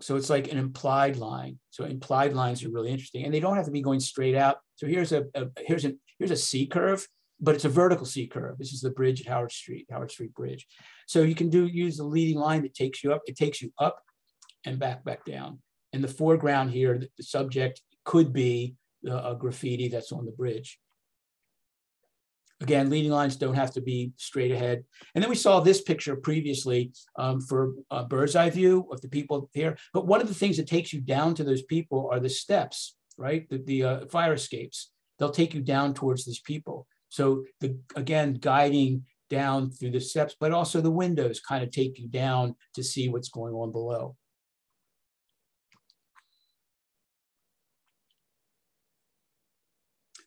So it's like an implied line. So implied lines are really interesting, and they don't have to be going straight out. So here's a, a here's a here's a C curve, but it's a vertical C curve. This is the bridge at Howard Street, Howard Street Bridge. So you can do use the leading line that takes you up. It takes you up and back back down. In the foreground here, the, the subject could be the, a graffiti that's on the bridge. Again, leading lines don't have to be straight ahead. And then we saw this picture previously um, for a bird's eye view of the people here. But one of the things that takes you down to those people are the steps, right? The, the uh, fire escapes. They'll take you down towards these people. So the, again, guiding down through the steps, but also the windows kind of take you down to see what's going on below.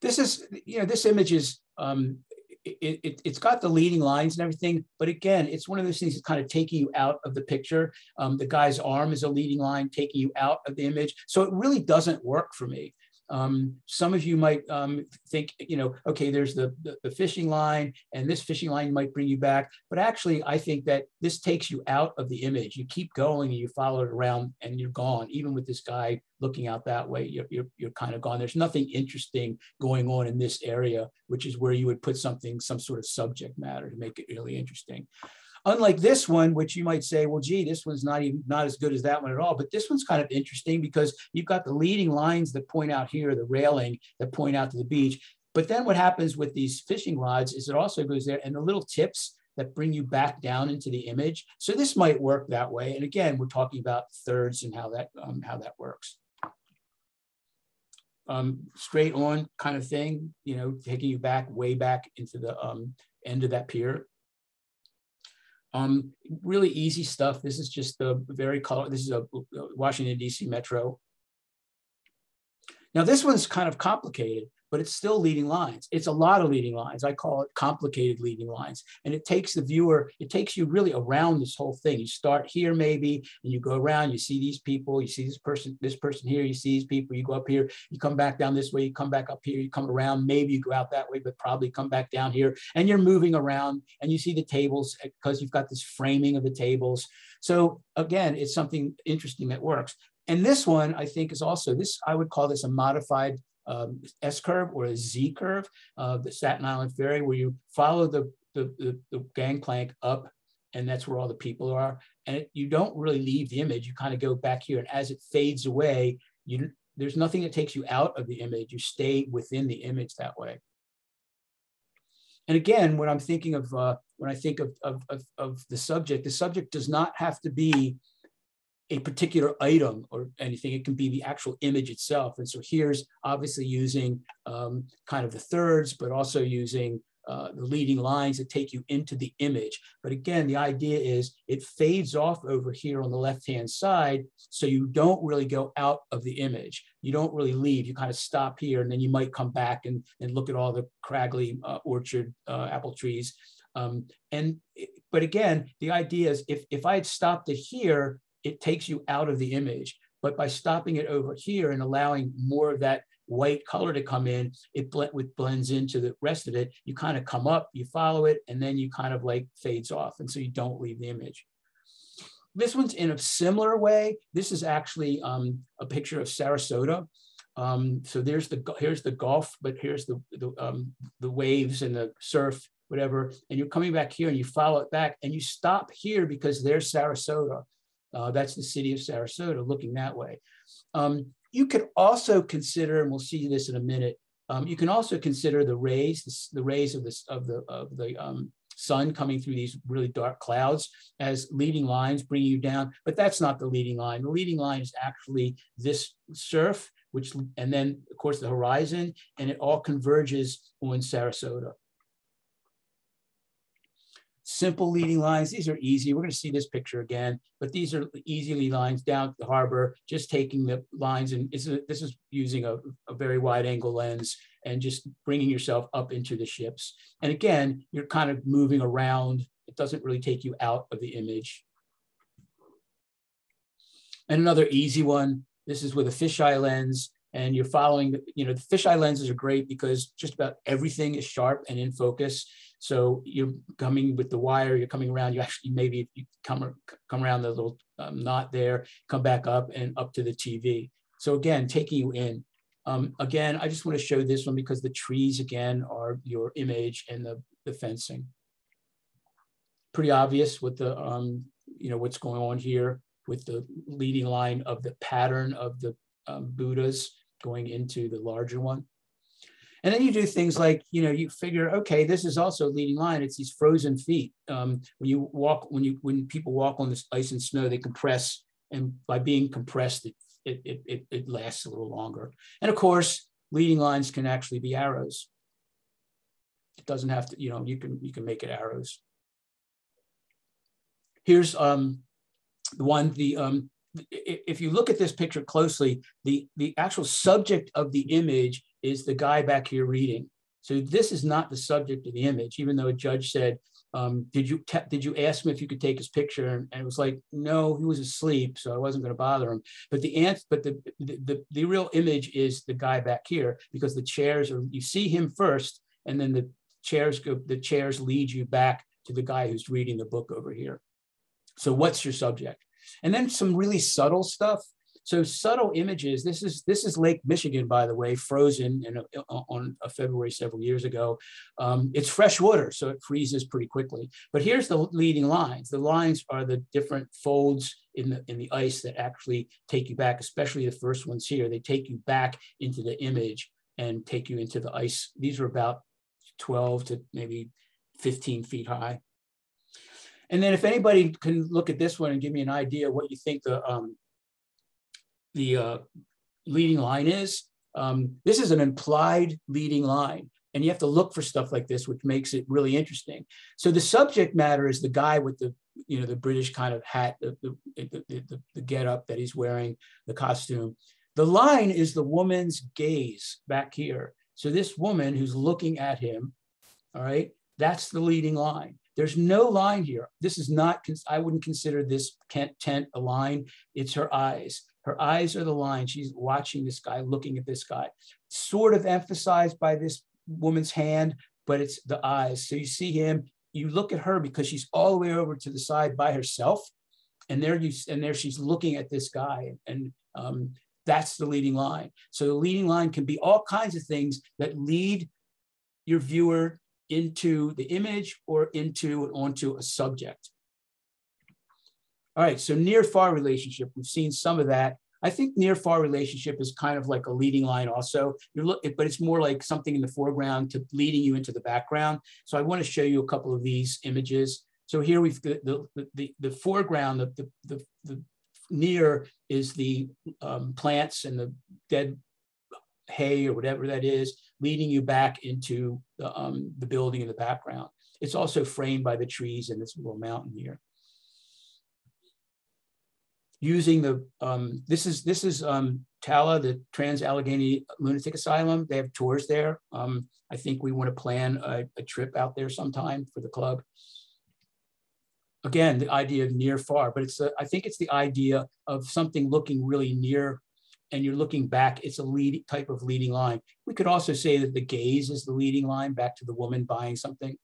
This is, you know, this image is um, it, it, has got the leading lines and everything, but again, it's one of those things that's kind of taking you out of the picture. Um, the guy's arm is a leading line, taking you out of the image. So it really doesn't work for me. Um, some of you might um, think, you know, okay, there's the, the, the, fishing line and this fishing line might bring you back. But actually, I think that this takes you out of the image. You keep going and you follow it around and you're gone. Even with this guy looking out that way, you're, you're, you're kind of gone. There's nothing interesting going on in this area, which is where you would put something, some sort of subject matter to make it really interesting. Unlike this one, which you might say, well, gee, this one's not even not as good as that one at all. But this one's kind of interesting because you've got the leading lines that point out here, the railing that point out to the beach. But then what happens with these fishing rods is it also goes there and the little tips that bring you back down into the image. So this might work that way. And again, we're talking about thirds and how that, um, how that works. Um, straight on kind of thing, you know, taking you back, way back into the um, end of that pier. Um, really easy stuff. This is just a very color. This is a Washington D.C. Metro. Now this one's kind of complicated but it's still leading lines. It's a lot of leading lines. I call it complicated leading lines. And it takes the viewer, it takes you really around this whole thing. You start here maybe, and you go around, you see these people, you see this person, this person here, you see these people, you go up here, you come back down this way, you come back up here, you come around, maybe you go out that way, but probably come back down here. And you're moving around and you see the tables eh, because you've got this framing of the tables. So again, it's something interesting that works. And this one, I think, is also this, I would call this a modified um, S curve or a Z curve, uh, the Staten Island Ferry, where you follow the, the, the, the gangplank up and that's where all the people are. And it, you don't really leave the image. You kind of go back here, and as it fades away, you there's nothing that takes you out of the image. You stay within the image that way. And again, when I'm thinking of uh, when I think of, of, of, of the subject, the subject does not have to be a particular item or anything. It can be the actual image itself. And so here's obviously using um, kind of the thirds, but also using uh, the leading lines that take you into the image. But again, the idea is it fades off over here on the left-hand side, so you don't really go out of the image. You don't really leave. You kind of stop here, and then you might come back and, and look at all the craggly uh, orchard uh, apple trees. Um, and but again, the idea is if if I had stopped it here, it takes you out of the image. But by stopping it over here and allowing more of that white color to come in, it with blends into the rest of it. You kind of come up, you follow it, and then you kind of like fades off. And so you don't leave the image. This one's in a similar way. This is actually um, a picture of Sarasota. Um, so there's the here's the Gulf, but here's the the, um, the waves and the surf, whatever. And you're coming back here and you follow it back and you stop here because there's Sarasota. Uh, that's the city of Sarasota looking that way. Um, you could also consider, and we'll see this in a minute, um, you can also consider the rays, the, the rays of, this, of the, of the um, sun coming through these really dark clouds as leading lines bringing you down, but that's not the leading line. The leading line is actually this surf, which, and then of course the horizon, and it all converges on Sarasota simple leading lines. These are easy. We're going to see this picture again, but these are easy easily lines down the harbor, just taking the lines and this is, this is using a, a very wide angle lens and just bringing yourself up into the ships. And again, you're kind of moving around. It doesn't really take you out of the image. And another easy one, this is with a fisheye lens and you're following, you know, the fisheye lenses are great because just about everything is sharp and in focus. So you're coming with the wire, you're coming around, you actually maybe you come, come around the little um, knot there, come back up and up to the TV. So again, taking you in. Um, again, I just want to show this one because the trees again are your image and the, the fencing. Pretty obvious with the, um, you know, what's going on here with the leading line of the pattern of the um, Buddhas going into the larger one. And then you do things like, you know, you figure, okay, this is also leading line. It's these frozen feet. Um, when you walk, when you when people walk on this ice and snow, they compress, and by being compressed, it it it, it lasts a little longer. And of course, leading lines can actually be arrows. It doesn't have to, you know, you can you can make it arrows. Here's um, the one the um, if you look at this picture closely, the, the actual subject of the image is the guy back here reading. So this is not the subject of the image, even though a judge said, um, did you did you ask him if you could take his picture? And, and, it was like, no, he was asleep, so I wasn't going to bother him. But the ant, but the, the, the the real image is the guy back here because the chairs are you see him first, and then the chairs go the chairs lead you back to the guy who's reading the book over here. So what's your subject? And then some really subtle stuff. So subtle images. This is this is Lake Michigan, by the way, frozen in a, on a February several years ago. Um, it's fresh water, so it freezes pretty quickly. But here's the leading lines. The lines are the different folds in the in the ice that actually take you back, especially the first ones here. They take you back into the image and take you into the ice. These are about 12 to maybe 15 feet high. And then if anybody can look at this one and give me an idea what you think the um, the uh, leading line is, um, this is an implied leading line. And you have to look for stuff like this, which makes it really interesting. So the subject matter is the guy with the, you know, the British kind of hat, the, the, the, the, the get up that he's wearing, the costume. The line is the woman's gaze back here. So this woman who's looking at him, all right, that's the leading line. There's no line here. This is not, I wouldn't consider this tent a line. It's her eyes. Her eyes are the line. She's watching this guy, looking at this guy, sort of emphasized by this woman's hand, but it's the eyes. So you see him, you look at her because she's all the way over to the side by herself. And there you and there she's looking at this guy. And um, that's the leading line. So the leading line can be all kinds of things that lead your viewer into the image or into and onto a subject. All right, so near far relationship, we've seen some of that. I think near far relationship is kind of like a leading line also. You're look, but it's more like something in the foreground to leading you into the background. So I want to show you a couple of these images. So here we've got the, the, the, the foreground, the, the, the, near is the um, plants and the dead hay or whatever that is, leading you back into the, um, the building in the background. It's also framed by the trees and this little mountain here. Using the, um, this is, this is um, TALA, the Trans Allegheny Lunatic Asylum. They have tours there. Um, I think we want to plan a, a trip out there sometime for the club again, the idea of near far, but it's, a, I think it's the idea of something looking really near and you're looking back, it's a lead type of leading line. We could also say that the gaze is the leading line back to the woman buying something.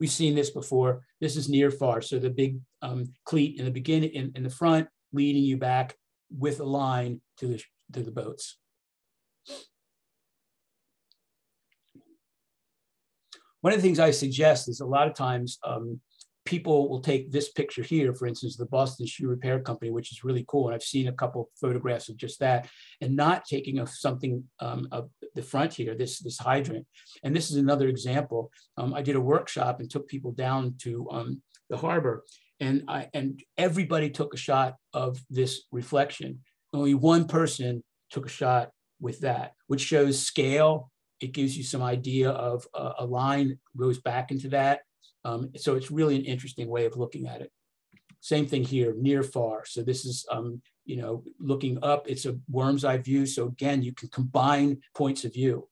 We've seen this before. This is near far. So the big um, cleat in the beginning, in, in the front, leading you back with a line to the, to the boats. One of the things I suggest is a lot of times um, people will take this picture here, for instance, the Boston Shoe Repair Company, which is really cool. And I've seen a couple photographs of just that, and not taking of something um, of the front here, this, this hydrant. And this is another example. Um, I did a workshop and took people down to um, the harbor, and, I, and everybody took a shot of this reflection. Only one person took a shot with that, which shows scale. It gives you some idea of uh, a line goes back into that um, so it's really an interesting way of looking at it. Same thing here, near far. So this is, um, you know, looking up, it's a worm's eye view. So again, you can combine points of view.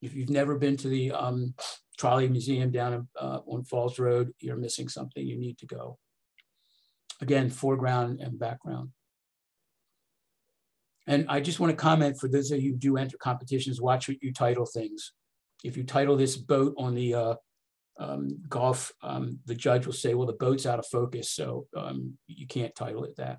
If you've never been to the um, Trolley Museum down uh, on Falls Road, you're missing something, you need to go. Again, foreground and background. And I just want to comment for those of you who do enter competitions, watch what you title things if you title this boat on the uh, um, golf, um, the judge will say, well, the boat's out of focus, so um, you can't title it that.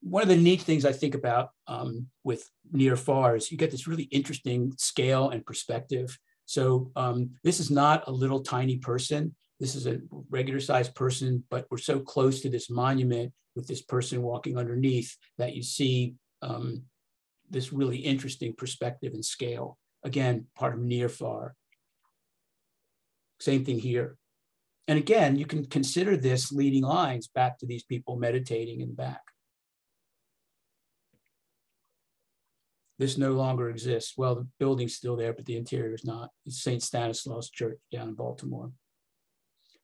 One of the neat things I think about um, with near far is you get this really interesting scale and perspective. So um, this is not a little tiny person. This is a regular sized person, but we're so close to this monument with this person walking underneath that you see um, this really interesting perspective and scale. Again, part of near far. Same thing here. And again, you can consider this leading lines back to these people meditating and back. This no longer exists. Well, the building's still there, but the interior is not. It's St. Stanislaus Church down in Baltimore.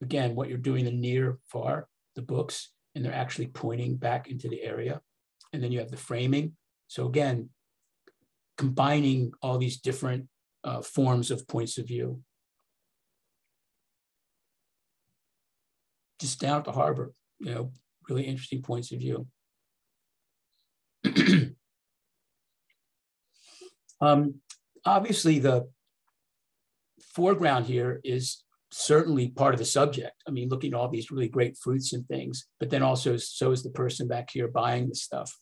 Again, what you're doing the near far, the books, and they're actually pointing back into the area. And then you have the framing. So again, combining all these different uh, forms of points of view. Just down at the harbor, you know, really interesting points of view. um, obviously, the foreground here is certainly part of the subject. I mean, looking at all these really great fruits and things, but then also so is the person back here buying the stuff.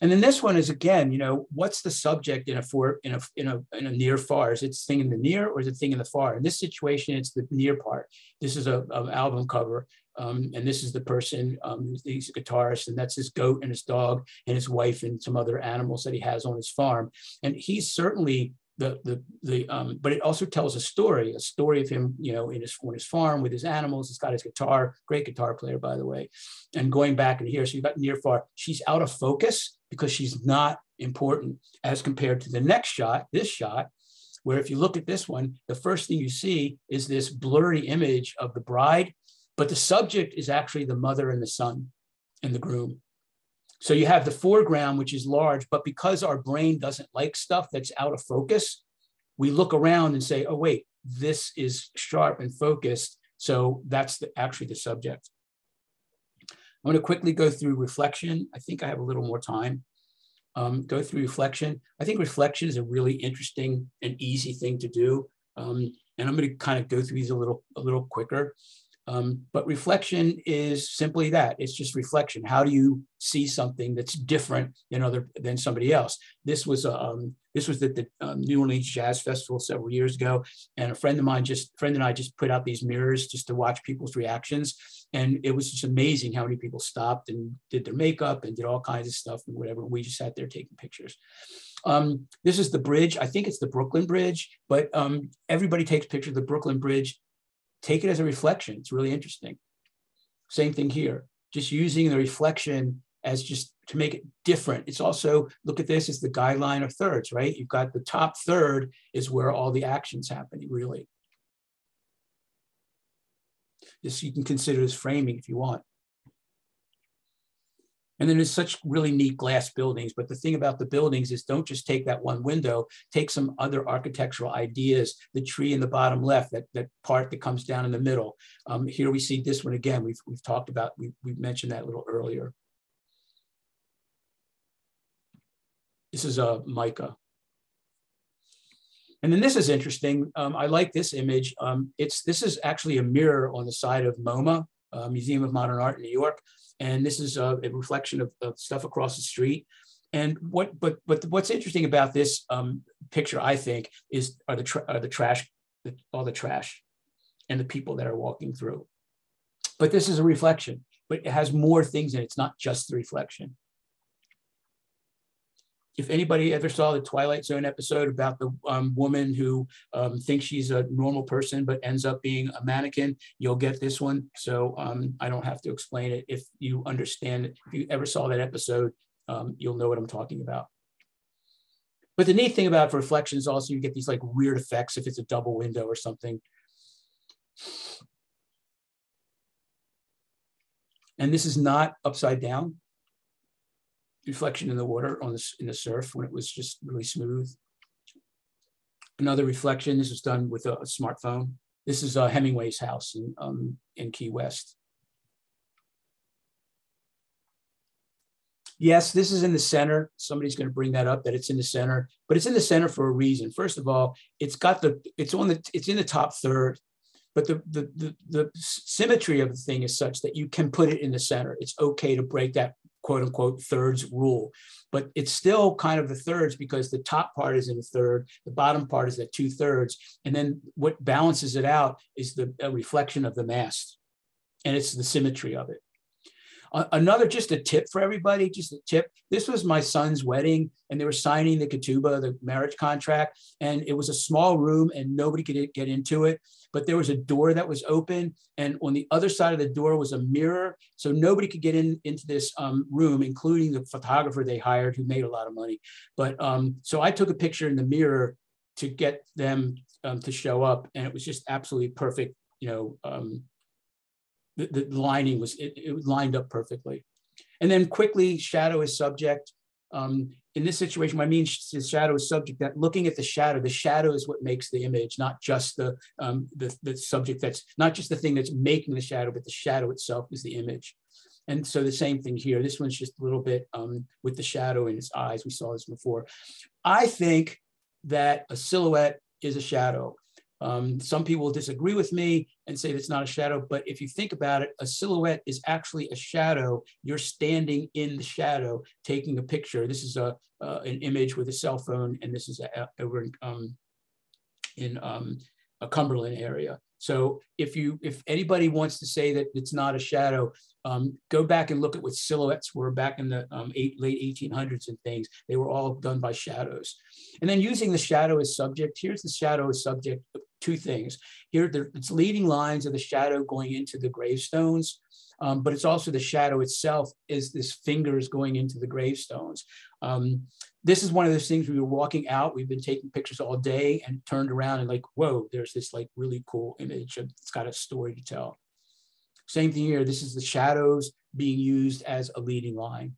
And then this one is again, you know, what's the subject in a for in a in a in a near far? Is it thing in the near or is it thing in the far? In this situation, it's the near part. This is a, a album cover, um, and this is the person. Um, he's a guitarist, and that's his goat and his dog and his wife and some other animals that he has on his farm. And he's certainly the the the um, but it also tells a story, a story of him, you know, in his on his farm with his animals. He's got his guitar, great guitar player, by the way, and going back and here. So you've got near far. She's out of focus because she's not important as compared to the next shot, this shot, where if you look at this one, the first thing you see is this blurry image of the bride, but the subject is actually the mother and the son and the groom. So you have the foreground, which is large, but because our brain doesn't like stuff that's out of focus, we look around and say, oh, wait, this is sharp and focused. So that's the, actually the subject. I'm going to quickly go through reflection. I think I have a little more time. Um, go through reflection. I think reflection is a really interesting and easy thing to do. Um, and I'm going to kind of go through these a little, a little quicker. Um, but reflection is simply that. It's just reflection. How do you see something that's different than other than somebody else? This was um, this was at the um, New Orleans Jazz Festival several years ago, and a friend of mine just friend and I just put out these mirrors just to watch people's reactions, and it was just amazing how many people stopped and did their makeup and did all kinds of stuff and whatever. We just sat there taking pictures. Um, this is the bridge. I think it's the Brooklyn Bridge, but um, everybody takes pictures of the Brooklyn Bridge take it as a reflection. It's really interesting. Same thing here, just using the reflection as just to make it different. It's also, look at this as the guideline of thirds, right? You've got the top third is where all the action's happening, really. This you can consider as framing if you want. And then there's such really neat glass buildings. But the thing about the buildings is don't just take that one window, take some other architectural ideas, the tree in the bottom left, that, that part that comes down in the middle. Um, here we see this one again. We've, we've talked about, we, we mentioned that a little earlier. This is a uh, MICA. And then this is interesting. Um, I like this image. Um, it's This is actually a mirror on the side of MoMA, uh, Museum of Modern Art in New York and this is a, a reflection of, of, stuff across the street. And what, but, but what's interesting about this um, picture, I think, is are the are the trash, the, all the trash, and the people that are walking through. But this is a reflection, but it has more things in it. It's not just the reflection if anybody ever saw the Twilight Zone episode about the um, woman who um, thinks she's a normal person but ends up being a mannequin, you'll get this one. So um, I don't have to explain it. If you understand if you ever saw that episode, um, you'll know what I'm talking about. But the neat thing about reflection is also you get these like weird effects if it's a double window or something. And this is not upside down reflection in the water on the, in the surf when it was just really smooth. Another reflection, this was done with a, a smartphone. This is uh, Hemingway's house in, um, in Key West. Yes, this is in the center. Somebody's going to bring that up that it's in the center, but it's in the center for a reason. First of all, it's got the it's on the it's in the top third, but the the the, the symmetry of the thing is such that you can put it in the center. It's okay to break that quote unquote thirds rule. But it's still kind of the thirds because the top part is in a third, the bottom part is at two thirds. And then what balances it out is the reflection of the mast. And it's the symmetry of it. Another, just a tip for everybody, just a tip. This was my son's wedding, and they were signing the ketubah, the marriage contract, and it was a small room, and nobody could get into it. But there was a door that was open, and on the other side of the door was a mirror, so nobody could get in into this um, room, including the photographer they hired, who made a lot of money. But um, so I took a picture in the mirror to get them um, to show up, and it was just absolutely perfect. You know, um, the, the lining was, it, it lined up perfectly. And then quickly, shadow is subject. Um, in this situation, what I mean the shadow is subject, that looking at the shadow, the shadow is what makes the image, not just the, um, the, the subject that's, not just the thing that's making the shadow, but the shadow itself is the image. And so the same thing here. This one's just a little bit um, with the shadow in his eyes. We saw this before. I think that a silhouette is a shadow. Um, some people disagree with me and say it's not a shadow, but if you think about it, a silhouette is actually a shadow. You're standing in the shadow, taking a picture. This is a uh, an image with a cell phone, and this is a, over in, um, in um, a Cumberland area. So if you if anybody wants to say that it's not a shadow, um, go back and look at what silhouettes were back in the um, eight, late 1800s and things. They were all done by shadows. And then using the shadow as subject, here's the shadow as subject, two things. Here, it's leading lines of the shadow going into the gravestones, um, but it's also the shadow itself is this fingers going into the gravestones. Um, this is one of those things we were walking out, we've been taking pictures all day and turned around and like, whoa, there's this like really cool image. It's got a story to tell. Same thing here. This is the shadows being used as a leading line.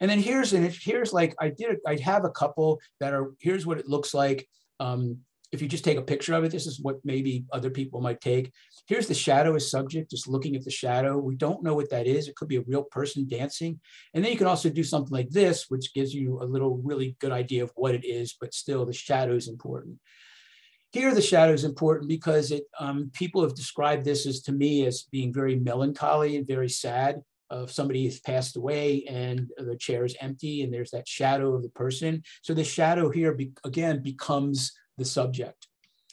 And then here's and here's like I did I have a couple that are here's what it looks like. Um, if you just take a picture of it, this is what maybe other people might take. Here's the shadow as subject, just looking at the shadow. We don't know what that is. It could be a real person dancing. And then you can also do something like this, which gives you a little really good idea of what it is, but still the shadow is important. Here, the shadow is important because it um, people have described this as to me as being very melancholy and very sad. Of somebody has passed away and the chair is empty and there's that shadow of the person. So the shadow here be, again becomes the subject.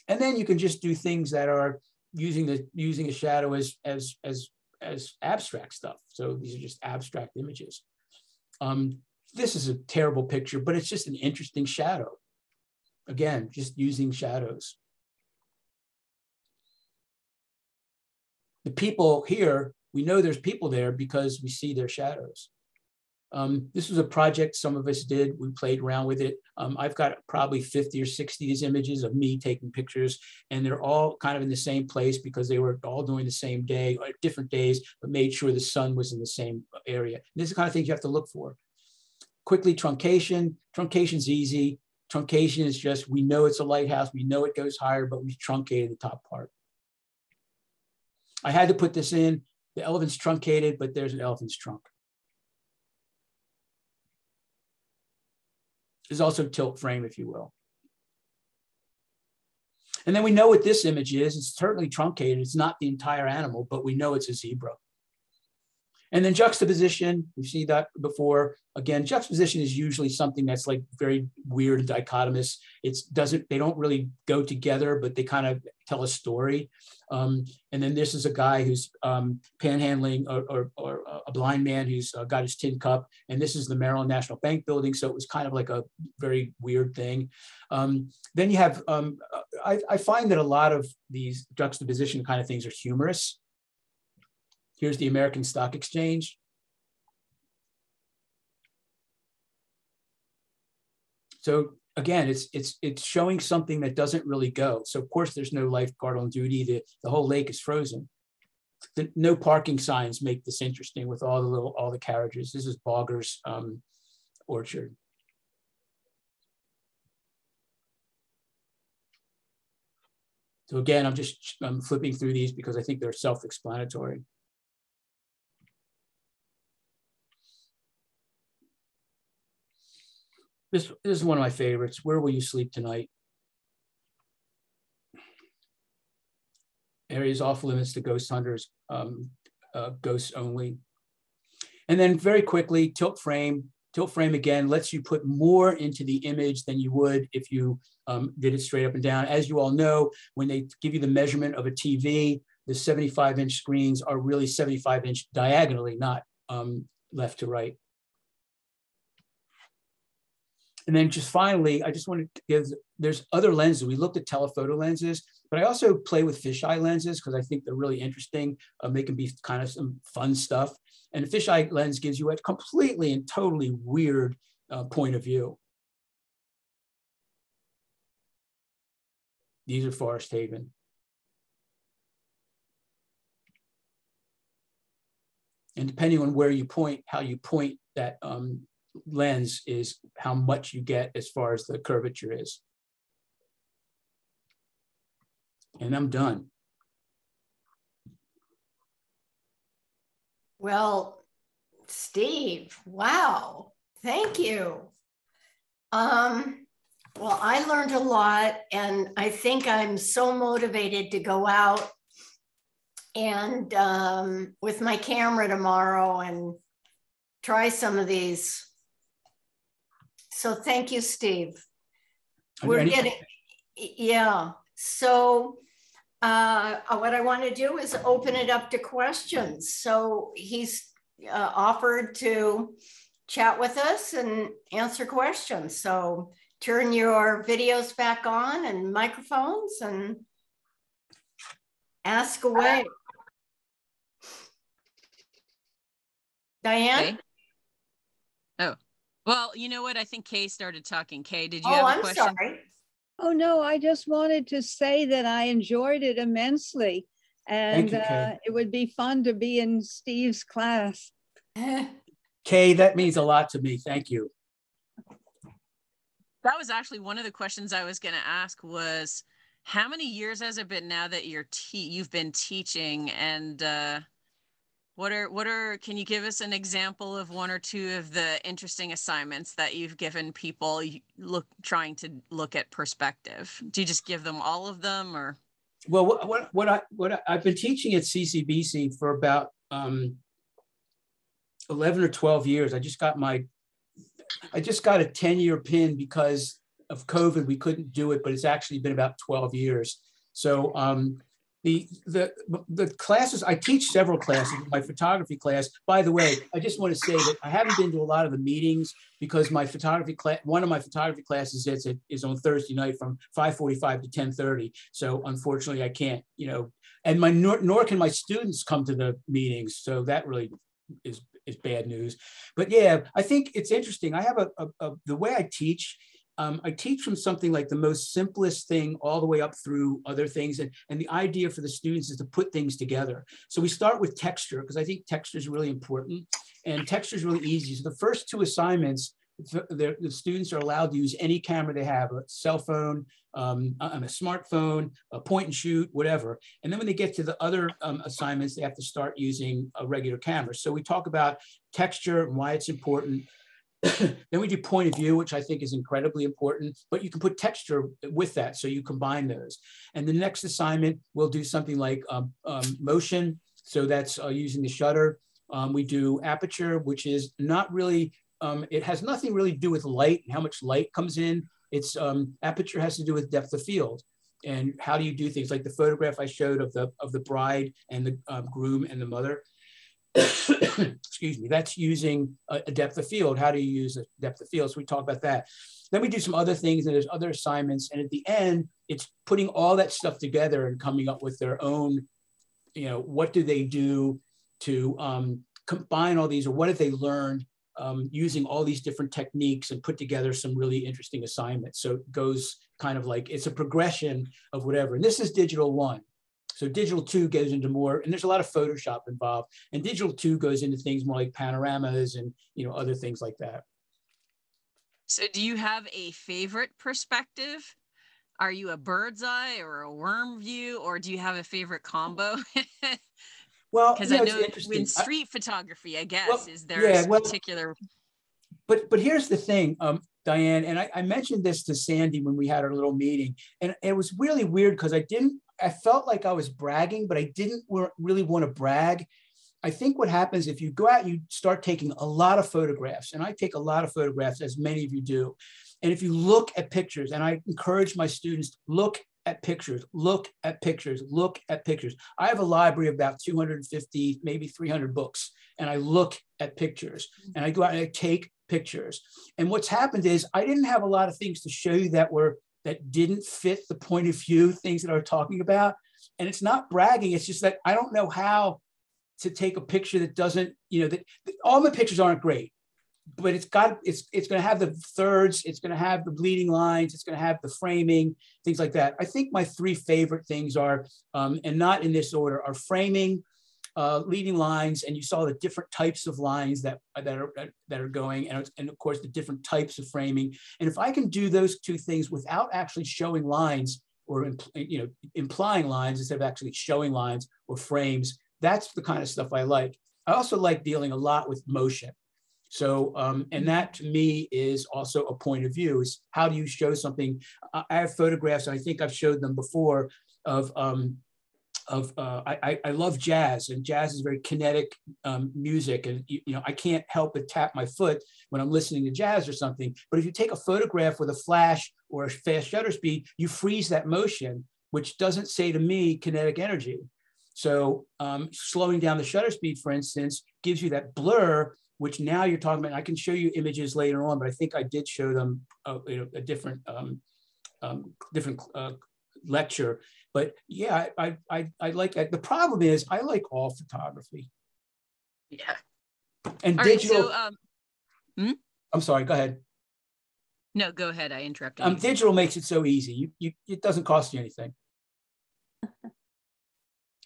And then you can just do things that are using the using a shadow as as as as abstract stuff. So these are just abstract images. Um, this is a terrible picture, but it's just an interesting shadow. Again, just using shadows. The people here, we know there's people there because we see their shadows. Um, this was a project some of us did. We played around with it. Um, I've got probably 50 or 60 of these images of me taking pictures, and they're all kind of in the same place because they were all doing the same day or different days, but made sure the sun was in the same area. And this is the kind of things you have to look for. Quickly, truncation. Truncation's easy. Truncation is just, we know it's a lighthouse, we know it goes higher, but we truncated the top part. I had to put this in. The elephant's truncated, but there's an elephant's trunk. There's also tilt frame, if you will. And then we know what this image is. It's certainly truncated. It's not the entire animal, but we know it's a zebra. And then juxtaposition, we've seen that before. Again, juxtaposition is usually something that's like very weird dichotomous. It doesn't, they don't really go together, but they kind of tell a story. Um, and then this is a guy who's um, panhandling or, or, or, a blind man who's uh, got his tin cup. And this is the Maryland National Bank building. So it was kind of like a very weird thing. Um, then you have, um, I, I find that a lot of these juxtaposition kind of things are humorous. Here's the American Stock Exchange. So again, it's it's it's showing something that doesn't really go. So of course there's no lifeguard on duty. The, the whole lake is frozen. The, no parking signs make this interesting with all the little all the carriages. This is Bogger's um, orchard. So again, I'm just I'm flipping through these because I think they're self-explanatory. This, this is one of my favorites. Where will you sleep tonight? Areas off limits to ghost hunters, um, uh, ghosts only. And then very quickly, tilt frame. Tilt frame again lets you put more into the image than you would if you um, did it straight up and down. As you all know, when they give you the measurement of a TV, the 75 inch screens are really 75 inch diagonally, not um, left to right. And then just finally, I just wanted to give, there's other lenses. We looked at telephoto lenses, but I also play with fisheye lenses because I think they're really interesting. Um, they can be kind of some fun stuff. And a fisheye lens gives you a completely and totally weird uh, point of view. These are Forest Haven. And depending on where you point, how you point that um, lens is how much you get as far as the curvature is. And I'm done. Well, Steve, wow, thank you. Um, well, I learned a lot, and I think I'm so motivated to go out and um, with my camera tomorrow and try some of these so thank you, Steve. We're getting, yeah. So uh, what I want to do is open it up to questions. So he's uh, offered to chat with us and answer questions. So turn your videos back on and microphones and ask away. Diane? Okay. Oh, well, you know what? I think Kay started talking. Kay, did you oh, have a I'm question? sorry. Oh, no, I just wanted to say that I enjoyed it immensely. And you, uh, it would be fun to be in Steve's class. Kay, that means a lot to me. Thank you. That was actually one of the questions I was going to ask was how many years has it been now that you're te- you've been teaching and uh, what are what are can you give us an example of one or two of the interesting assignments that you've given people look trying to look at perspective? Do you just give them all of them or Well, what, what, I what I, I've been teaching at CCBC for about um, eleven or twelve years. I just got my I just got a ten year pin because of COVID. We couldn't do it, but it's actually been about twelve years. So um, the the the classes I teach several classes. My photography class. By the way, I just want to say that I haven't been to a lot of the meetings because my photography class, one of my photography classes is is on Thursday night from 5:45 to 10:30. So unfortunately, I can't. You know, and my nor, nor can my students come to the meetings. So that really is is bad news. But yeah, I think it's interesting. I have a, a, a the way I teach. Um, I teach from something like the most simplest thing all the way up through other things. And, and the idea for the students is to put things together. So we start with texture because I think texture is really important and texture is really easy. So the first two assignments, the, the students are allowed to use any camera they have, a cell phone, um, a, a smartphone, a point and shoot, whatever. And then when they get to the other um, assignments, they have to start using a regular camera. So we talk about texture and why it's important. then we do point of view, which I think is incredibly important, but you can put texture with that. So you combine those. And the next assignment, we'll do something like um, um, motion. So that's uh, using the shutter. Um, we do aperture, which is not really, um, it has nothing really to do with light and how much light comes in. It's um, aperture has to do with depth of field and how do you do things like the photograph I showed of the of the bride and the um, groom and the mother. Excuse me. That's using a, depth of field. How do you use a depth of field? So we talk about that. Then we do some other things, and there's other assignments. And at the end, it's putting all that stuff together and coming up with their own. You know, what do they do to um, combine all these, or what have they learned um, using all these different techniques and put together some really interesting assignments. So it goes kind of like it's a progression of whatever. And this is digital one. So digital two goes into more, and there's a lot of Photoshop involved. And digital two goes into things more like panoramas and you know other things like that. So do you have a favorite perspective? Are you a bird's eye or a worm view, or do you have a favorite combo? Well, because you know, I know in street I, photography, I guess, well, is there yeah, a well, particular. But but here's the thing, um, Diane, and I, I mentioned this to Sandy when we had our little meeting, and it was really weird because I didn't. I felt like I was bragging, but I didn't really want to brag. I think what happens if you go out, you start taking a lot of photographs, and I take a lot of photographs, as many of you do. And if you look at pictures, and I encourage my students look at pictures, look at pictures, look at pictures. I have a library of about 250, maybe 300 books, and I look at pictures mm-hmm. and I go out and I take pictures. And what's happened is I didn't have a lot of things to show you that were that didn't fit the point of view, things that I was talking about. And it's not bragging, it's just that I don't know how to take a picture that doesn't, you know, that all my pictures aren't great but it's got it's it's going to have the thirds it's going to have the bleeding lines it's going to have the framing things like that i think my three favorite things are um, and not in this order are framing uh, leading lines and you saw the different types of lines that that are that are going and, and of course the different types of framing. And if i can do those two things without actually showing lines or you know implying lines instead of actually showing lines or frames that's the kind of stuff i like. I also like dealing a lot with motion. So, um, and that to me is also a point of view is how do you show something? I have photographs, I think I've showed them before of, um, of uh, I, I love jazz and jazz is very kinetic um, music and you, you know I can't help but tap my foot when I'm listening to jazz or something. But if you take a photograph with a flash or a fast shutter speed, you freeze that motion which doesn't say to me kinetic energy. So um, slowing down the shutter speed, for instance, gives you that blur, which now you're talking about. I can show you images later on, but I think I did show them a, you know, a different um, um, different uh, lecture. But yeah, I, I, I like that. The problem is I like all photography. Yeah. And All right. digital, So, um, I'm sorry, go ahead. no, go ahead. I interrupted. Um, digital makes it so easy. You, you, it doesn't cost you anything.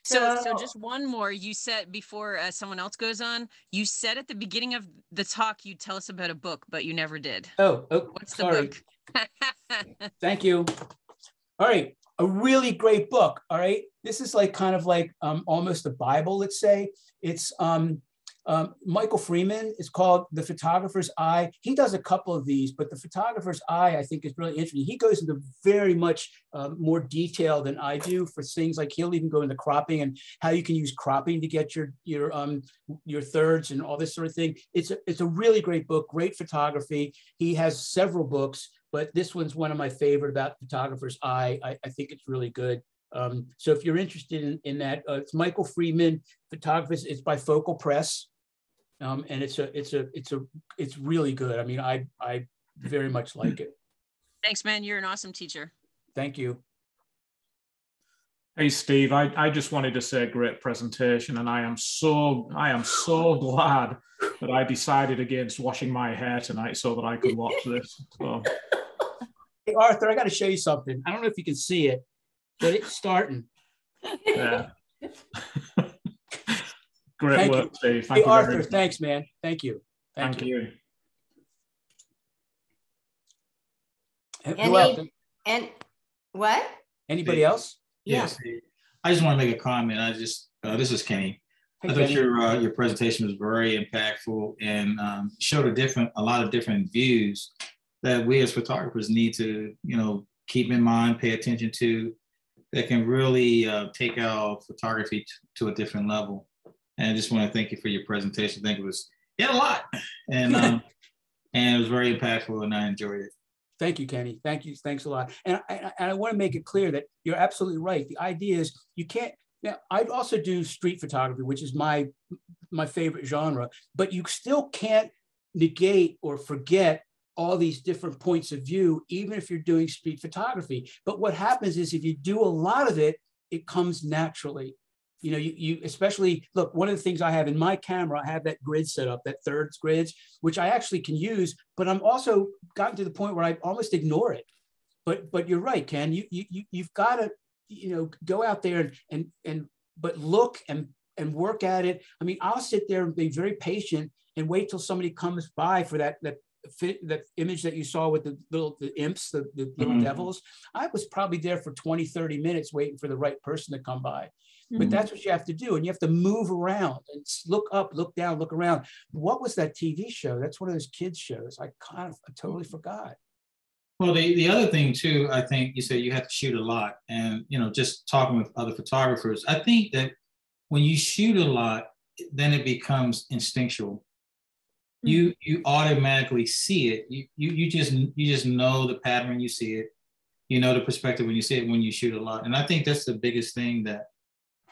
So, so So- just one more. You said before uh, someone else goes on. You said at the beginning of the talk you'd tell us about a book, but you never did. Oh, oh What's the book? Thank you. All right, a really great book. All right, this is like kind of like um, almost a Bible, let's say. It's um, um, Michael Freeman. It's called The Photographer's Eye. He does a couple of these, but The Photographer's Eye, I think, is really interesting. He goes into very much uh, more detail than I do for things like he'll even go into cropping and how you can use cropping to get your your um your thirds and all this sort of thing. It's a, it's a really great book, great photography. He has several books but this one's one of my favorite about photographer's eye. I, I think it's really good. Um, so if you're interested in, in that, uh, it's Michael Freeman, photographers. It's by Focal Press, um, and it's a it's a it's a it's really good. I mean, I I very much like it. Thanks, man. You're an awesome teacher. Thank you. Hey Steve, I, I just wanted to say great presentation, and I am so I am so glad that I decided against washing my hair tonight so that I could watch this. So Hey Arthur, I got to show you something. I don't know if you can see it, but it's starting. yeah. great Thank work, you. Steve. Thank hey you Arthur, much. thanks, man. Thank you. Thank, Thank you. you. Any- And what? Anybody else? Yeah. Yes. I just want to make a comment. I just, uh, this is Kenny. Hey, I thought Kenny. your, uh, your presentation was very impactful and um, showed a different, a lot of different views that we as photographers need to, you know, keep in mind, pay attention to, that can really uh, take our photography t- to a different level. And I just want to thank you for your presentation. I think it was, you had a lot and, um, and it was very impactful and I enjoyed it. Thank you, Kenny. Thank you. Thanks a lot. And I, I, and I want to make it clear that you're absolutely right. The idea is you can't. Now, I'd also do street photography, which is my my favorite genre. But you still can't negate or forget all these different points of view, even if you're doing street photography. But what happens is if you do a lot of it, it comes naturally. You know, you, you especially look, one of the things I have in my camera, I have that grid set up, that thirds grids, which I actually can use, but I'm also gotten to the point where I almost ignore it. But but you're right, Ken. You you you- you've got to you know go out there and and and but look and and work at it. I mean, I'll sit there and be very patient and wait till somebody comes by for that that that image that you saw with the little the imps, the, the little Mhm. devils. I was probably there for 20, 30 minutes waiting for the right person to come by. But Mhm. that's what you have to do. And you have to move around and look up, look down, look around. What was that TV show? That's one of those kids shows. I kind of I totally forgot. Well, the, the other thing too, I think you said you have to shoot a lot and, you know, just talking with other photographers, I think that when you shoot a lot, then it becomes instinctual. You, you automatically see it. You, you, you just, you just know the pattern you see it. You know the perspective when you see it when you shoot a lot. And I think that's the biggest thing that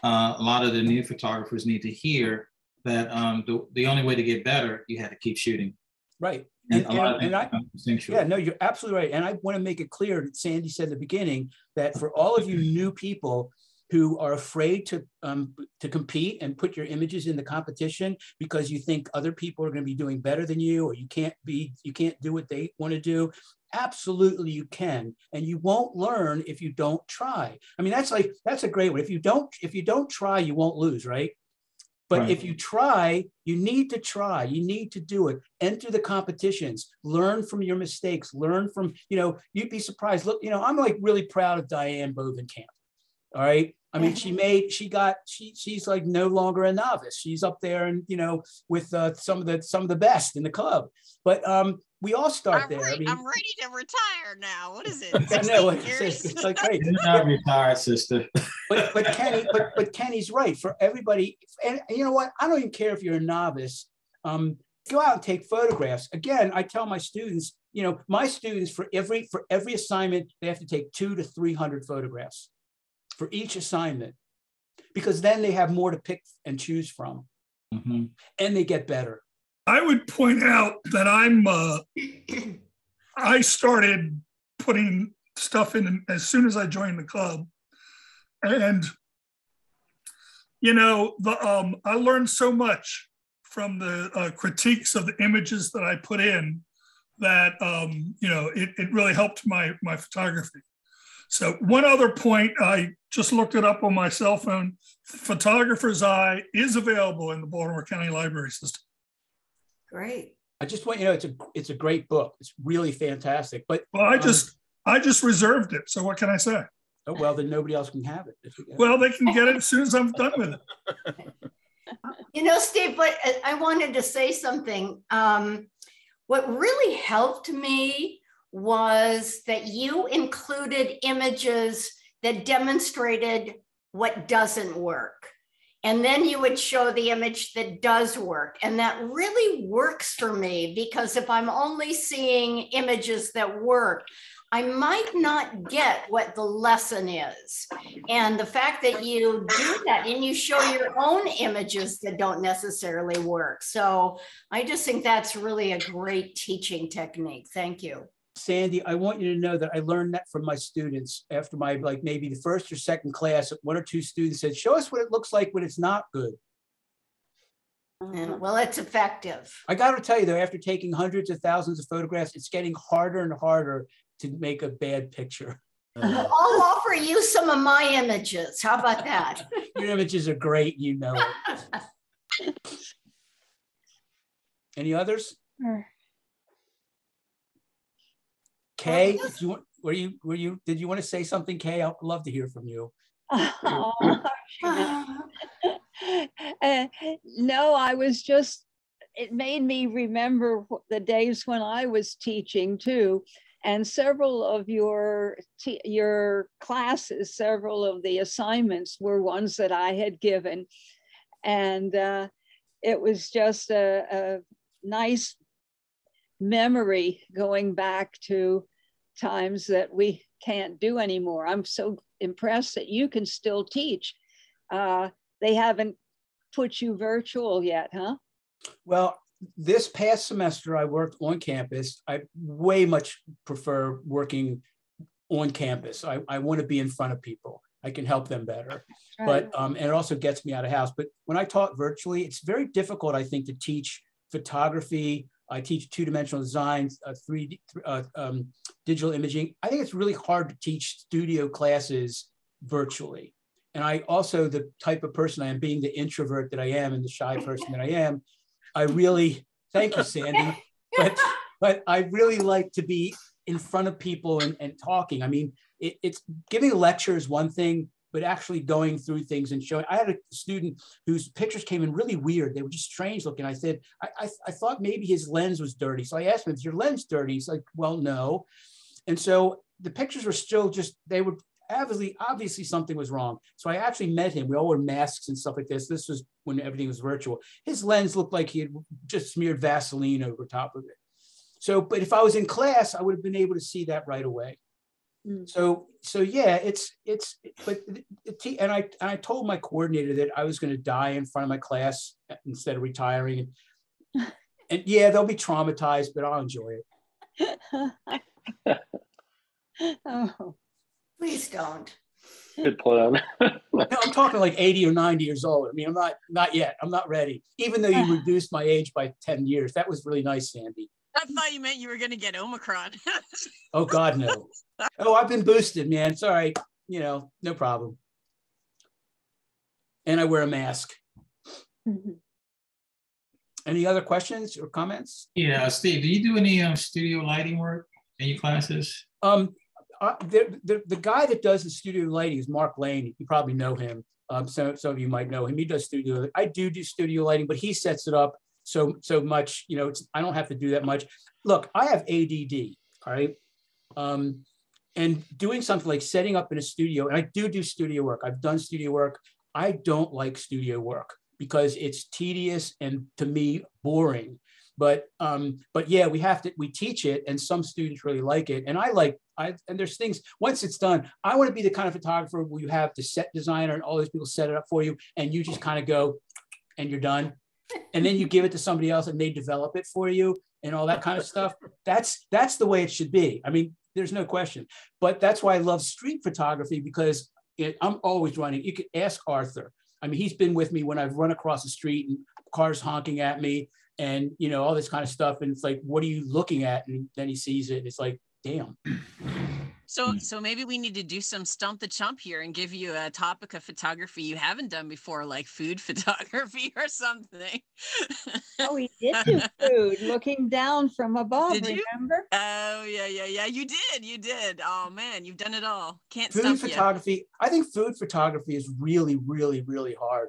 uh, a lot of the new photographers need to hear that um, the, the only way to get better, you have to keep shooting. Right. And, And, a lot and, of and I. Yeah, no, you're absolutely right. And I want to make it clear that Sandy said at the beginning that for all of you new people who are afraid to um, to compete and put your images in the competition because you think other people are going to be doing better than you or you can't be you can't do what they want to do absolutely you can and you won't learn if you don't try i mean that's like that's a great one if you don't if you don't try you won't lose right but Right. if you try, you need to try. You need to do it. Enter the competitions. Learn from your mistakes. Learn from, you know, you'd be surprised. Look, you know, I'm like really proud of Diane Bovenkamp. All right. I mean, she made, she got, she, she's like no longer a novice. She's up there and, you know, with uh, some of the, some of the best in the club. But um, we all start I'm, there. I re- mean, I'm ready to retire now. What is it? I know 16 it's, years? it's like great. You're not retired, sister. but but Kenny, but but Kenny's right for everybody. And you know what? I don't even care if you're a novice. Um, go out and take photographs. Again, I tell my students, you know, my students for every for every assignment they have to take two to three hundred photographs. For each assignment because then they have more to pick and choose from Mhm. and they get better. I would point out that I'm, uh, I started putting stuff in as soon as I joined the club. And, you know, the, um, I learned so much from the uh, critiques of the images that I put in that, um, you know, it, it really helped my, my photography. So one other point, I just looked it up on my cell phone. Photographer's Eye is available in the Baltimore County Library System. Great. I just want you to know it's a it's a great book. It's really fantastic. But Well, I Um, just, I just reserved it. So what can I say? oh, well, then nobody else can have it. Well, they can get it as soon as I'm done with it. You know, Steve, but I- I wanted to say something. Um, what really helped me was that you included images that demonstrated what doesn't work. And then you would show the image that does work. And that really works for me because if I'm only seeing images that work, I might not get what the lesson is. And the fact that you do that and you show your own images that don't necessarily work. So I just think that's really a great teaching technique. Thank you. Sandy, I want you to know that I learned that from my students after my like maybe the first or second class. One or two students said, "Show us what it looks like when it's not good." And well, it's effective. I got to tell you though, after taking hundreds of thousands of photographs, it's getting harder and harder to make a bad picture. Uh-huh. I'll offer you some of my images. How about that? Your images are great, you know. Any others? Sure. Kay, yes. did you want, were you were you did you want to say something, Kay? I'd love to hear from you. Oh, Uh, no, I was just, it made me remember the days when I was teaching too. And several of your, te- your classes, several of the assignments were ones that I had given. And uh, it was just a, a nice memory going back to times that we can't do anymore. I'm so impressed that you can still teach. Uh, they haven't put you virtual yet, huh? Well, this past semester I worked on campus. I way much prefer working on campus. I, I want to be in front of people. I can help them better. But um, and it also gets me out of house. But when I taught virtually, it's very difficult, I think, to teach photography. I teach two-dimensional design, uh, 3D, uh, um, digital imaging. I think it's really hard to teach studio classes virtually. And I also, the type of person I am, being the introvert that I am and the shy person that I am, I really, thank you, Sandy, but, but I really like to be in front of people and, and talking. I mean, it, it's giving a lecture is one thing, but actually going through things and showing. I had a student whose pictures came in really weird. They were just strange looking. I said, I, I, I thought maybe his lens was dirty. So I asked him, is your lens dirty? He's like, well, no. And so the pictures were still just, they were obviously, obviously something was wrong. So I actually met him. We all wore masks and stuff like this. This was when everything was virtual. His lens looked like he had just smeared Vaseline over top of it. So, but if I was in class, I would have been able to see that right away. Mm. So, so yeah, it's it's but the- the and I and I told my coordinator that I was going to die in front of my class instead of retiring. And, and yeah, they'll be traumatized, but I'll enjoy it. oh, Please don't. Good plan. No, I'm talking like 80 or 90 years old. I mean, I'm not not yet. I'm not ready. Even though you reduced my age by 10 years, that was really nice, Sandy. I thought you meant you were going to get Omicron. Oh God, no. oh, I've been boosted, man. It's all right. You know, no problem. And I wear a mask. Mhm. Any other questions or comments? Yeah, Steve, do you do any um, studio lighting work in your classes? Um, uh, the, the, the guy that does the studio lighting is Mark Lane. You probably know him. Um, some, some of you might know him. He does studio. I do do studio lighting, but he sets it up so so much. You know, it's, I don't have to do that much. Look, I have ADD. All right, um, and doing something like setting up in a studio, and I do do studio work. I've done studio work. I don't like studio work because it's tedious and to me boring. But um, but yeah, we have to we teach it, and some students really like it, and I like I and there's things once it's done, I want to be the kind of photographer where you have the set designer and all these people set it up for you, and you just kind of go, and you're done, and then you give it to somebody else and they develop it for you and all that kind of stuff. That's that's the way it should be. I mean, there's no question. But that's why I love street photography because it, I'm always running. You could ask Arthur. I mean, he's been with me when I've run across the street and cars honking at me and you know all this kind of stuff. And it's like, what are you looking at? And then he sees it. And it's like, damn. So, hmm. so maybe we need to do some stump the chump here and give you a topic of photography you haven't done before, like food photography or something. oh, we did do food, looking down from above. Did you? Remember? Oh, yeah, yeah, yeah. You did, you did. Oh man, you've done it all. Can't food photography. You. I think food photography is really, really, really hard.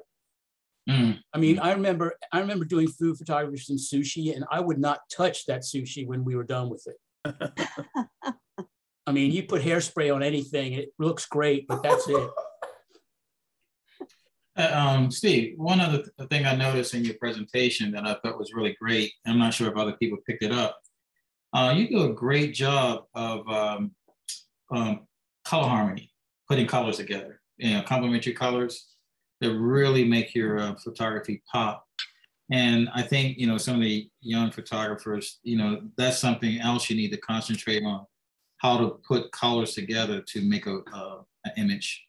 Mm. I mean, I remember, I remember doing food photography some sushi, and I would not touch that sushi when we were done with it. I mean, you put hairspray on anything, it looks great, but that's it. Uh, um, Steve, one other th- thing I noticed in your presentation that I thought was really great, I'm not sure if other people picked it up. Uh, you do a great job of um, um, color harmony, putting colors together, you know, complementary colors that really make your uh, photography pop. And I think, you know, some of the young photographers, you know, that's something else you need to concentrate on how to put colors together to make a, a an image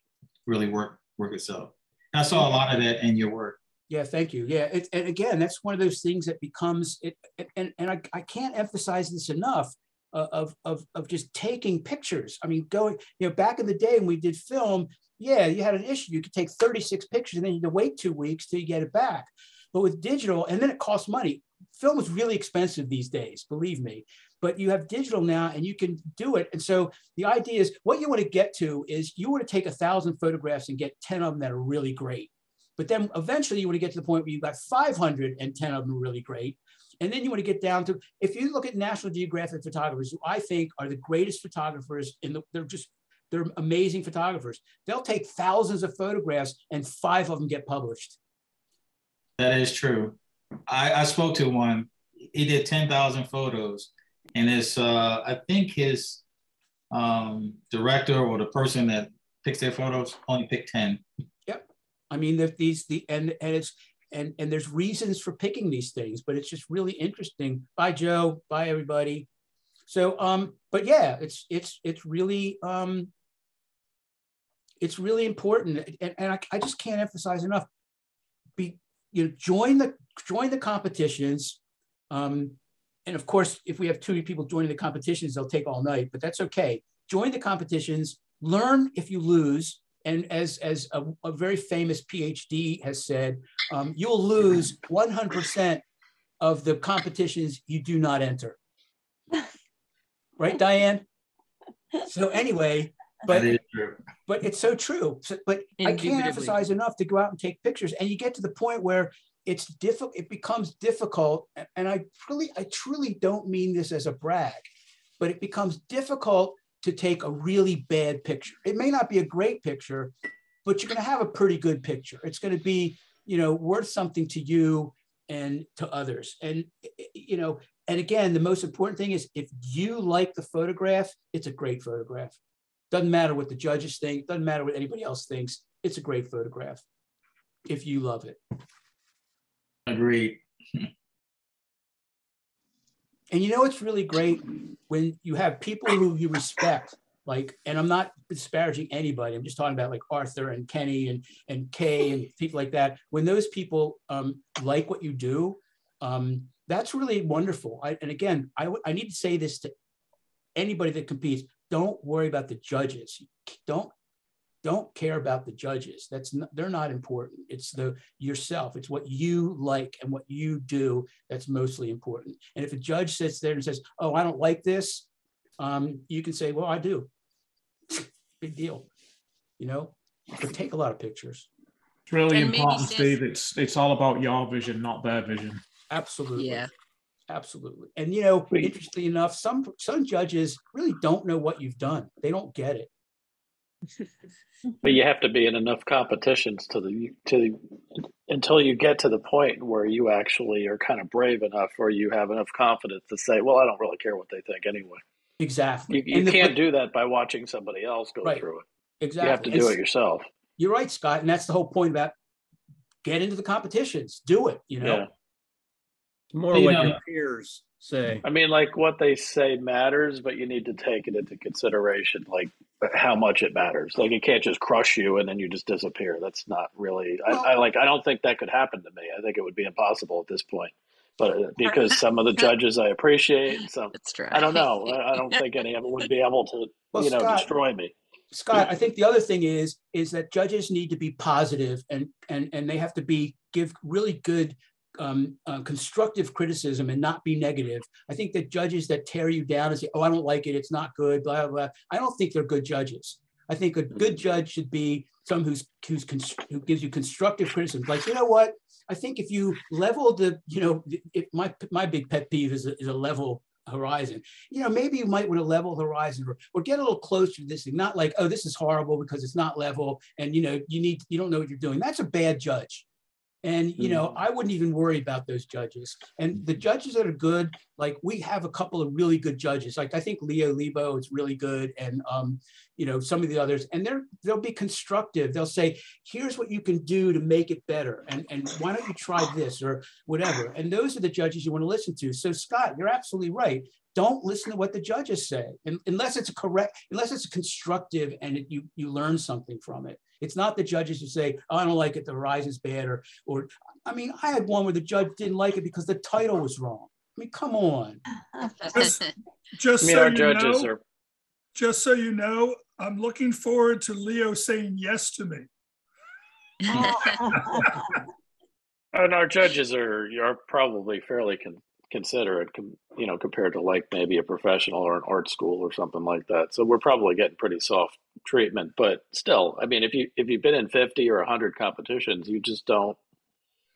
really work work itself. I saw a lot of that in your work. Yeah, thank you. Yeah, it, and again, that's one of those things that becomes it, and and I, I can't emphasize this enough uh, of of of just taking pictures. I mean, going you know back in the day when we did film, yeah, you had an issue. You could take 36 pictures and then you had to wait two weeks till you get it back. But with digital, and then it costs money. Film is really expensive these days, believe me but you have digital now and you can do it. And so the idea is what you want to get to is you want to take a thousand photographs and get 10 of them that are really great. But then eventually you want to get to the point where you've got 510 of them really great. And then you want to get down to, if you look at National Geographic photographers, who I think are the greatest photographers in the, they're just, they're amazing photographers. They'll take thousands of photographs and five of them get published. That is true. I, I spoke to one, he did 10,000 photos and it's uh, I think his um, director or the person that picks their photos only picked ten. Yep, I mean if these the and and it's and and there's reasons for picking these things, but it's just really interesting. Bye, Joe. Bye, everybody. So um, but yeah, it's it's it's really um, it's really important, and, and I, I just can't emphasize enough. Be you know join the join the competitions. Um, and of course, if we have too many people joining the competitions, they'll take all night, but that's okay. Join the competitions, learn if you lose. And as, as a, a very famous PhD has said, um, you'll lose 100% of the competitions you do not enter. right, Diane? So anyway, but but it's so true. So, but I can't emphasize enough to go out and take pictures. And you get to the point where it's difficult it becomes difficult and i really i truly don't mean this as a brag but it becomes difficult to take a really bad picture. It may not be a great picture but you're going to have a pretty good picture. It's going to be you know worth something to you and to others. And you know and again the most important thing is if you like the photograph it's a great photograph. Doesn't matter what the judges think doesn't matter what anybody else thinks it's a great photograph if you love it Agreed. And you know it's really great when you have people who you respect, like, and I'm not disparaging anybody. I'm just talking about like Arthur and Kenny and and Kay and people like that. When those people um, like what you do, um, that's really wonderful. I, and again, I, I need to say this to anybody that competes: don't worry about the judges. Don't don't care about the judges. That's not, they're not important. It's the yourself. It's what you like and what you do that's mostly important. And if a judge sits there and says oh i don't like this um, you can say well i do. Big deal you know? But take a lot of pictures. It's really and important steve. It's it's all about your vision not their vision. Absolutely. Yeah. Absolutely. And you know interestingly enough some some judges really don't know what you've done. They don't get it but you have to be in enough competitions to the to until you get to the point where you actually are kind of brave enough or you have enough confidence to say, well, I don't really care what they think anyway. Exactly. You, you the- can't do that by watching somebody else go Right. through it. exactly. You have to do It's- it yourself. You're right, Scott, and that's the whole point about get into the competitions, do it. You know, Yeah. More You what know- your peers say. I mean, like what they say matters, but you need to take it into consideration, like how much it matters. Like it can't just crush you and then you just disappear. That's not really. I, I like. I don't think that could happen to me. I think it would be impossible at this point. But uh, because some of the judges I appreciate, some That's true. I don't know. I I don't think any of them would be able to, Well, you know, Scott- destroy me. Scott, I think the other thing is is that judges need to be positive and and and they have to be give really good um, uh, constructive criticism and not be negative. I think that judges that tear you down and say, "Oh, I don't like it. It's not good." Blah blah. blah I don't think they're good judges. I think a good judge should be some who's who's who gives you constructive criticism. Like, you know what? I think if you level the, you know, if my my big pet peeve is a, is a level horizon. You know, maybe you might want to level the horizon or, or get a little closer to this thing. Not like, oh, this is horrible because it's not level, and you know, you need you don't know what you're doing. That's a bad judge. And you know, I wouldn't even worry about those judges. And the judges that are good, like we have a couple of really good judges. Like I think Leo Lebo is really good, and um, you know, some of the others, and they're they'll be constructive. They'll say, here's what you can do to make it better, and and why don't you try this or whatever. And those are the judges you want to listen to. So Scott, you're absolutely right. Don't listen to what the judges say, un- unless it's a correct, unless it's constructive and it, you you learn something from it. It's not the judges who say, oh, I don't like it, the horizon's bad, or or I mean, I had one where the judge didn't like it because the title was wrong. I mean, come on. Just, I just mean, so our you judges know, are. just so you know, I'm looking forward to Leo saying yes to me. And our judges are are probably fairly con- considerate, it, you know, compared to like maybe a professional or an art school or something like that. So we're probably getting pretty soft treatment. But still, I mean, if you if you've been in fifty or hundred competitions, you just don't.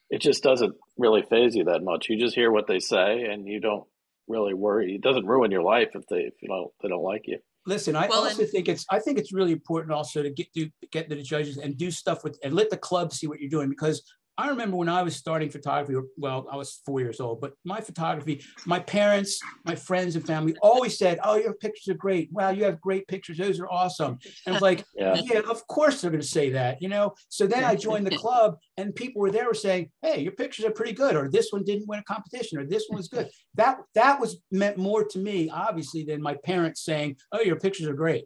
It just doesn't really faze you that much. You just hear what they say, and you don't really worry. It doesn't ruin your life if they if you don't they don't like you. Listen, I Well, also and- think it's I think it's really important also to get to get to the judges and do stuff with and let the club see what you're doing because I remember when I was starting photography, well, I was four years old, but my photography, my parents, my friends and family always said, Oh, your pictures are great. Wow, you have great pictures. Those are awesome. And I was like, Yeah. yeah, of course they're going to say that, you know. So then I joined the club, and people were there were saying, "Hey, your pictures are pretty good," or "This one didn't win a competition," or "This one was good." That that was meant more to me, obviously, than my parents saying, "Oh, your pictures are great."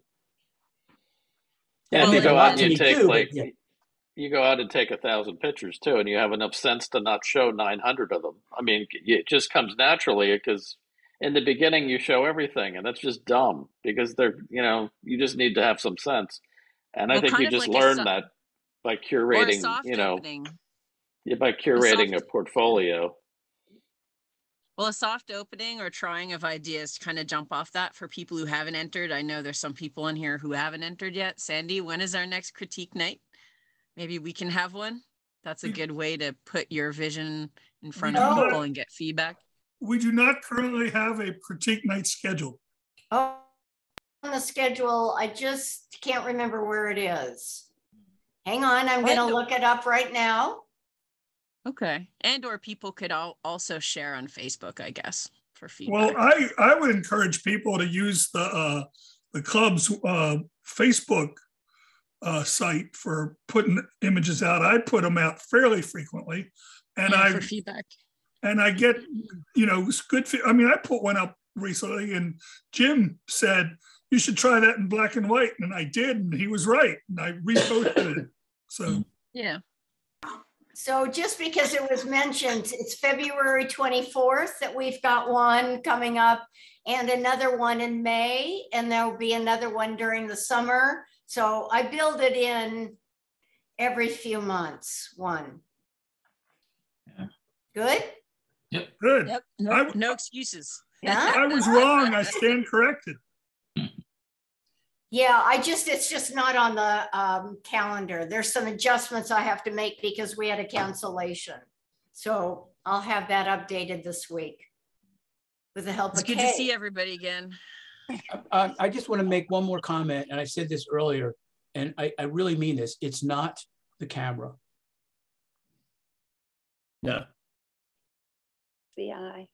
Yeah, if you meant a lot you take too, like yeah. You go out and take a thousand pictures too, and you have enough sense to not show nine hundred of them. I mean, it just comes naturally because in the beginning you show everything, and that's just dumb because they're you know you just need to have some sense, and I think you just like learn so- that by curating, you know, opening. yeah, by curating a soft- portfolio. Well, a soft opening or trying of ideas to kind of jump off that for people who haven't entered. I know there's some people in here who haven't entered yet. Sandy, when is our next critique night? Maybe we can have one. That's a good way to put your vision in front of people and get feedback. We do not currently have a critique night schedule. Oh, on the schedule, I just can't remember where it is. Hang on, I'm gonna look it up right now. Okay. And or people could all also share on Facebook, I guess, for feedback. Well. I, I would encourage people to use the, uh, the club's, uh, Facebook, uh, site for putting images out. I put them out fairly frequently. And Yeah, I, for feedback. and I get, you know, good. fe- I mean, I put one up recently and Jim said, you should try that in black and white. And I did, and he was right. And I reposted it. So Yeah. So just because it was mentioned, it's February 24th that we've got one coming up and another one in May, and there'll be another one during the summer. So I build it in every few months, one. Yeah. Good? good. Yep. I No, w- no excuses. Yeah? I was wrong. I stand corrected. Yeah, I just, it's just not on the um, calendar. There's some adjustments I have to make because we had a cancellation. So I'll have that updated this week with the help It's of good to see everybody again. Uh, I just want to make one more comment, and I said this earlier, and I, I really mean this. It's not the camera. Yeah. The eye.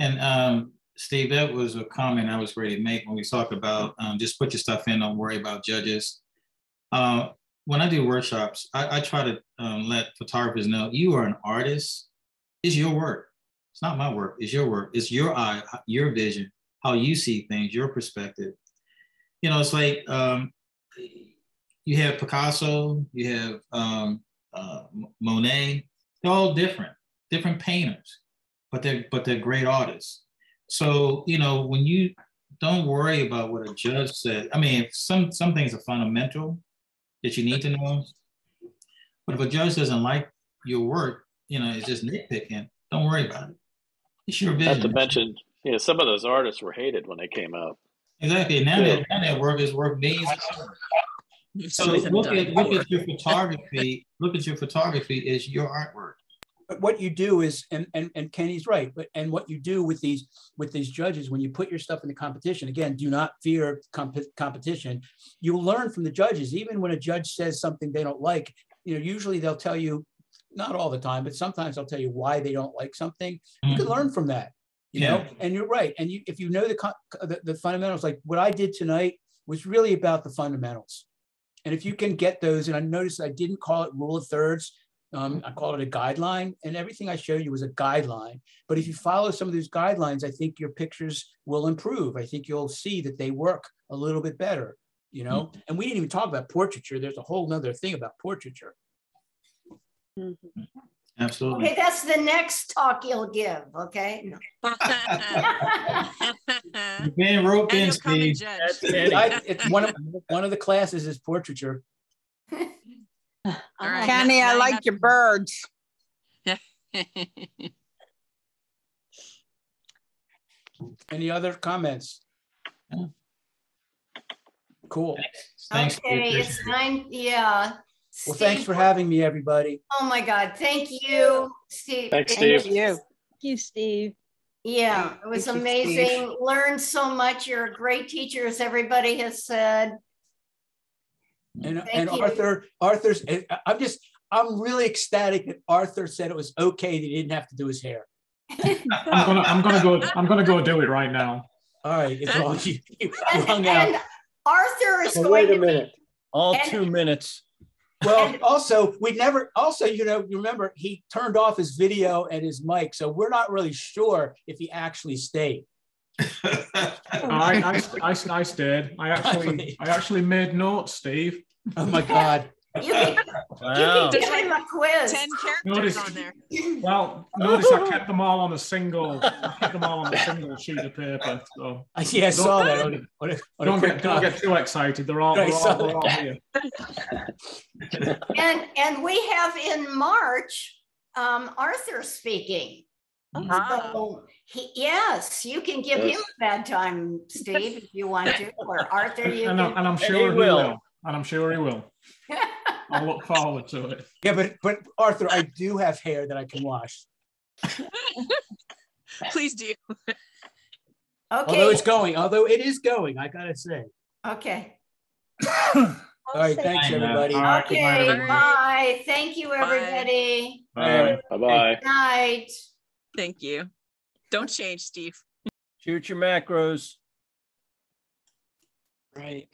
And um, Steve, that was a comment I was ready to make when we talk about um, just put your stuff in, don't worry about judges. Uh, when I do workshops, I, I try to um, let photographers know you are an artist. It's your work. It's not my work. It's your work. It's your eye, your vision, how you see things, your perspective. You know, it's like um, you have Picasso, you have um, uh, Monet. They're all different, different painters, but they're but they're great artists. So you know, when you don't worry about what a judge said. I mean, some some things are fundamental that you need to know. But if a judge doesn't like your work, you know, it's just nitpicking. Don't worry about it. It's your vision. Not to mention, you know, some of those artists were hated when they came out. Exactly. Now that now that work is worth millions of dollars. So look at look at your photography. Look at your photography is your artwork. But what you do is, and, and, and Kenny's right, but, and what you do with these, with these judges, when you put your stuff in the competition, again, do not fear comp competition. You learn from the judges, even when a judge says something they don't like, you know, usually they'll tell you, not all the time, but sometimes they'll tell you why they don't like something. You can Mhm. learn from that, you Yeah. know, and you're right. And you, if you know the, the, the fundamentals, like what I did tonight was really about the fundamentals. And if you can get those, and I noticed I didn't call it rule of thirds, um, I call it a guideline, and everything I showed you was a guideline. But if you follow some of those guidelines, I think your pictures will improve. I think you'll see that they work a little bit better, you know? And we didn't even talk about portraiture. There's a whole nother thing about portraiture. Mhm. Absolutely. Okay, that's the next talk you'll give, okay? You're being roped And in, you'll and Steve. judge. That's Kenny. I, it's one of one of the classes is portraiture. All right. Kenny, now I like have your birds. Any other comments? Yeah. Cool. Thanks. Steve. Okay, it's Appreciate nine, yeah. Well, thanks for having me, everybody. Oh my God, thank you, Steve. Thanks, Thank Steve. You. Thank you, Steve. Yeah, it was Thank you, amazing. Learned so much. You're a great teacher, as everybody has said. And, Thank and you. Arthur, Arthur's, I- I'm just, I'm really ecstatic that Arthur said it was okay that he didn't have to do his hair. I'm gonna I'm gonna go I'm gonna go do it right now. All right, it's all you, you And, hung and out. Arthur is Well, going wait a to be, minute. All and- two minutes. Well, also, we never, also, you know, you remember, he turned off his video and his mic, so we're not really sure if he actually stayed. I, I, I, I stayed. I actually I actually made notes, Steve. Oh my God. You can, you Wow. can give a quiz. 10 characters Notice- on there. Well, notice I kept them all on a single. I kept them all on a single sheet of paper. So I see, I saw that on, a- on on don't get don't get too excited. They're all, they're all, they're all here. And, and we have in March, um, Arthur speaking. Ah. So he, yes, you can give him Yes. a bad time, Steve, if you want to, or Arthur, you And, I'm, can. and I'm sure he will. will. And I'm sure he will. I look forward to it. Yeah, but, but Arthur, I do have hair that I can wash. Please do. Okay. Although Okay, it's going, although it is going, I gotta say. okay. All right, thanks, Bye everybody. All right, Okay, everybody. bye. Thank you, everybody. Bye. Bye bye. Night. Thank you. Don't change, Steve. Shoot your macros. Right.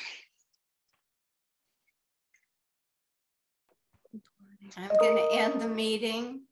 I'm gonna end the meeting.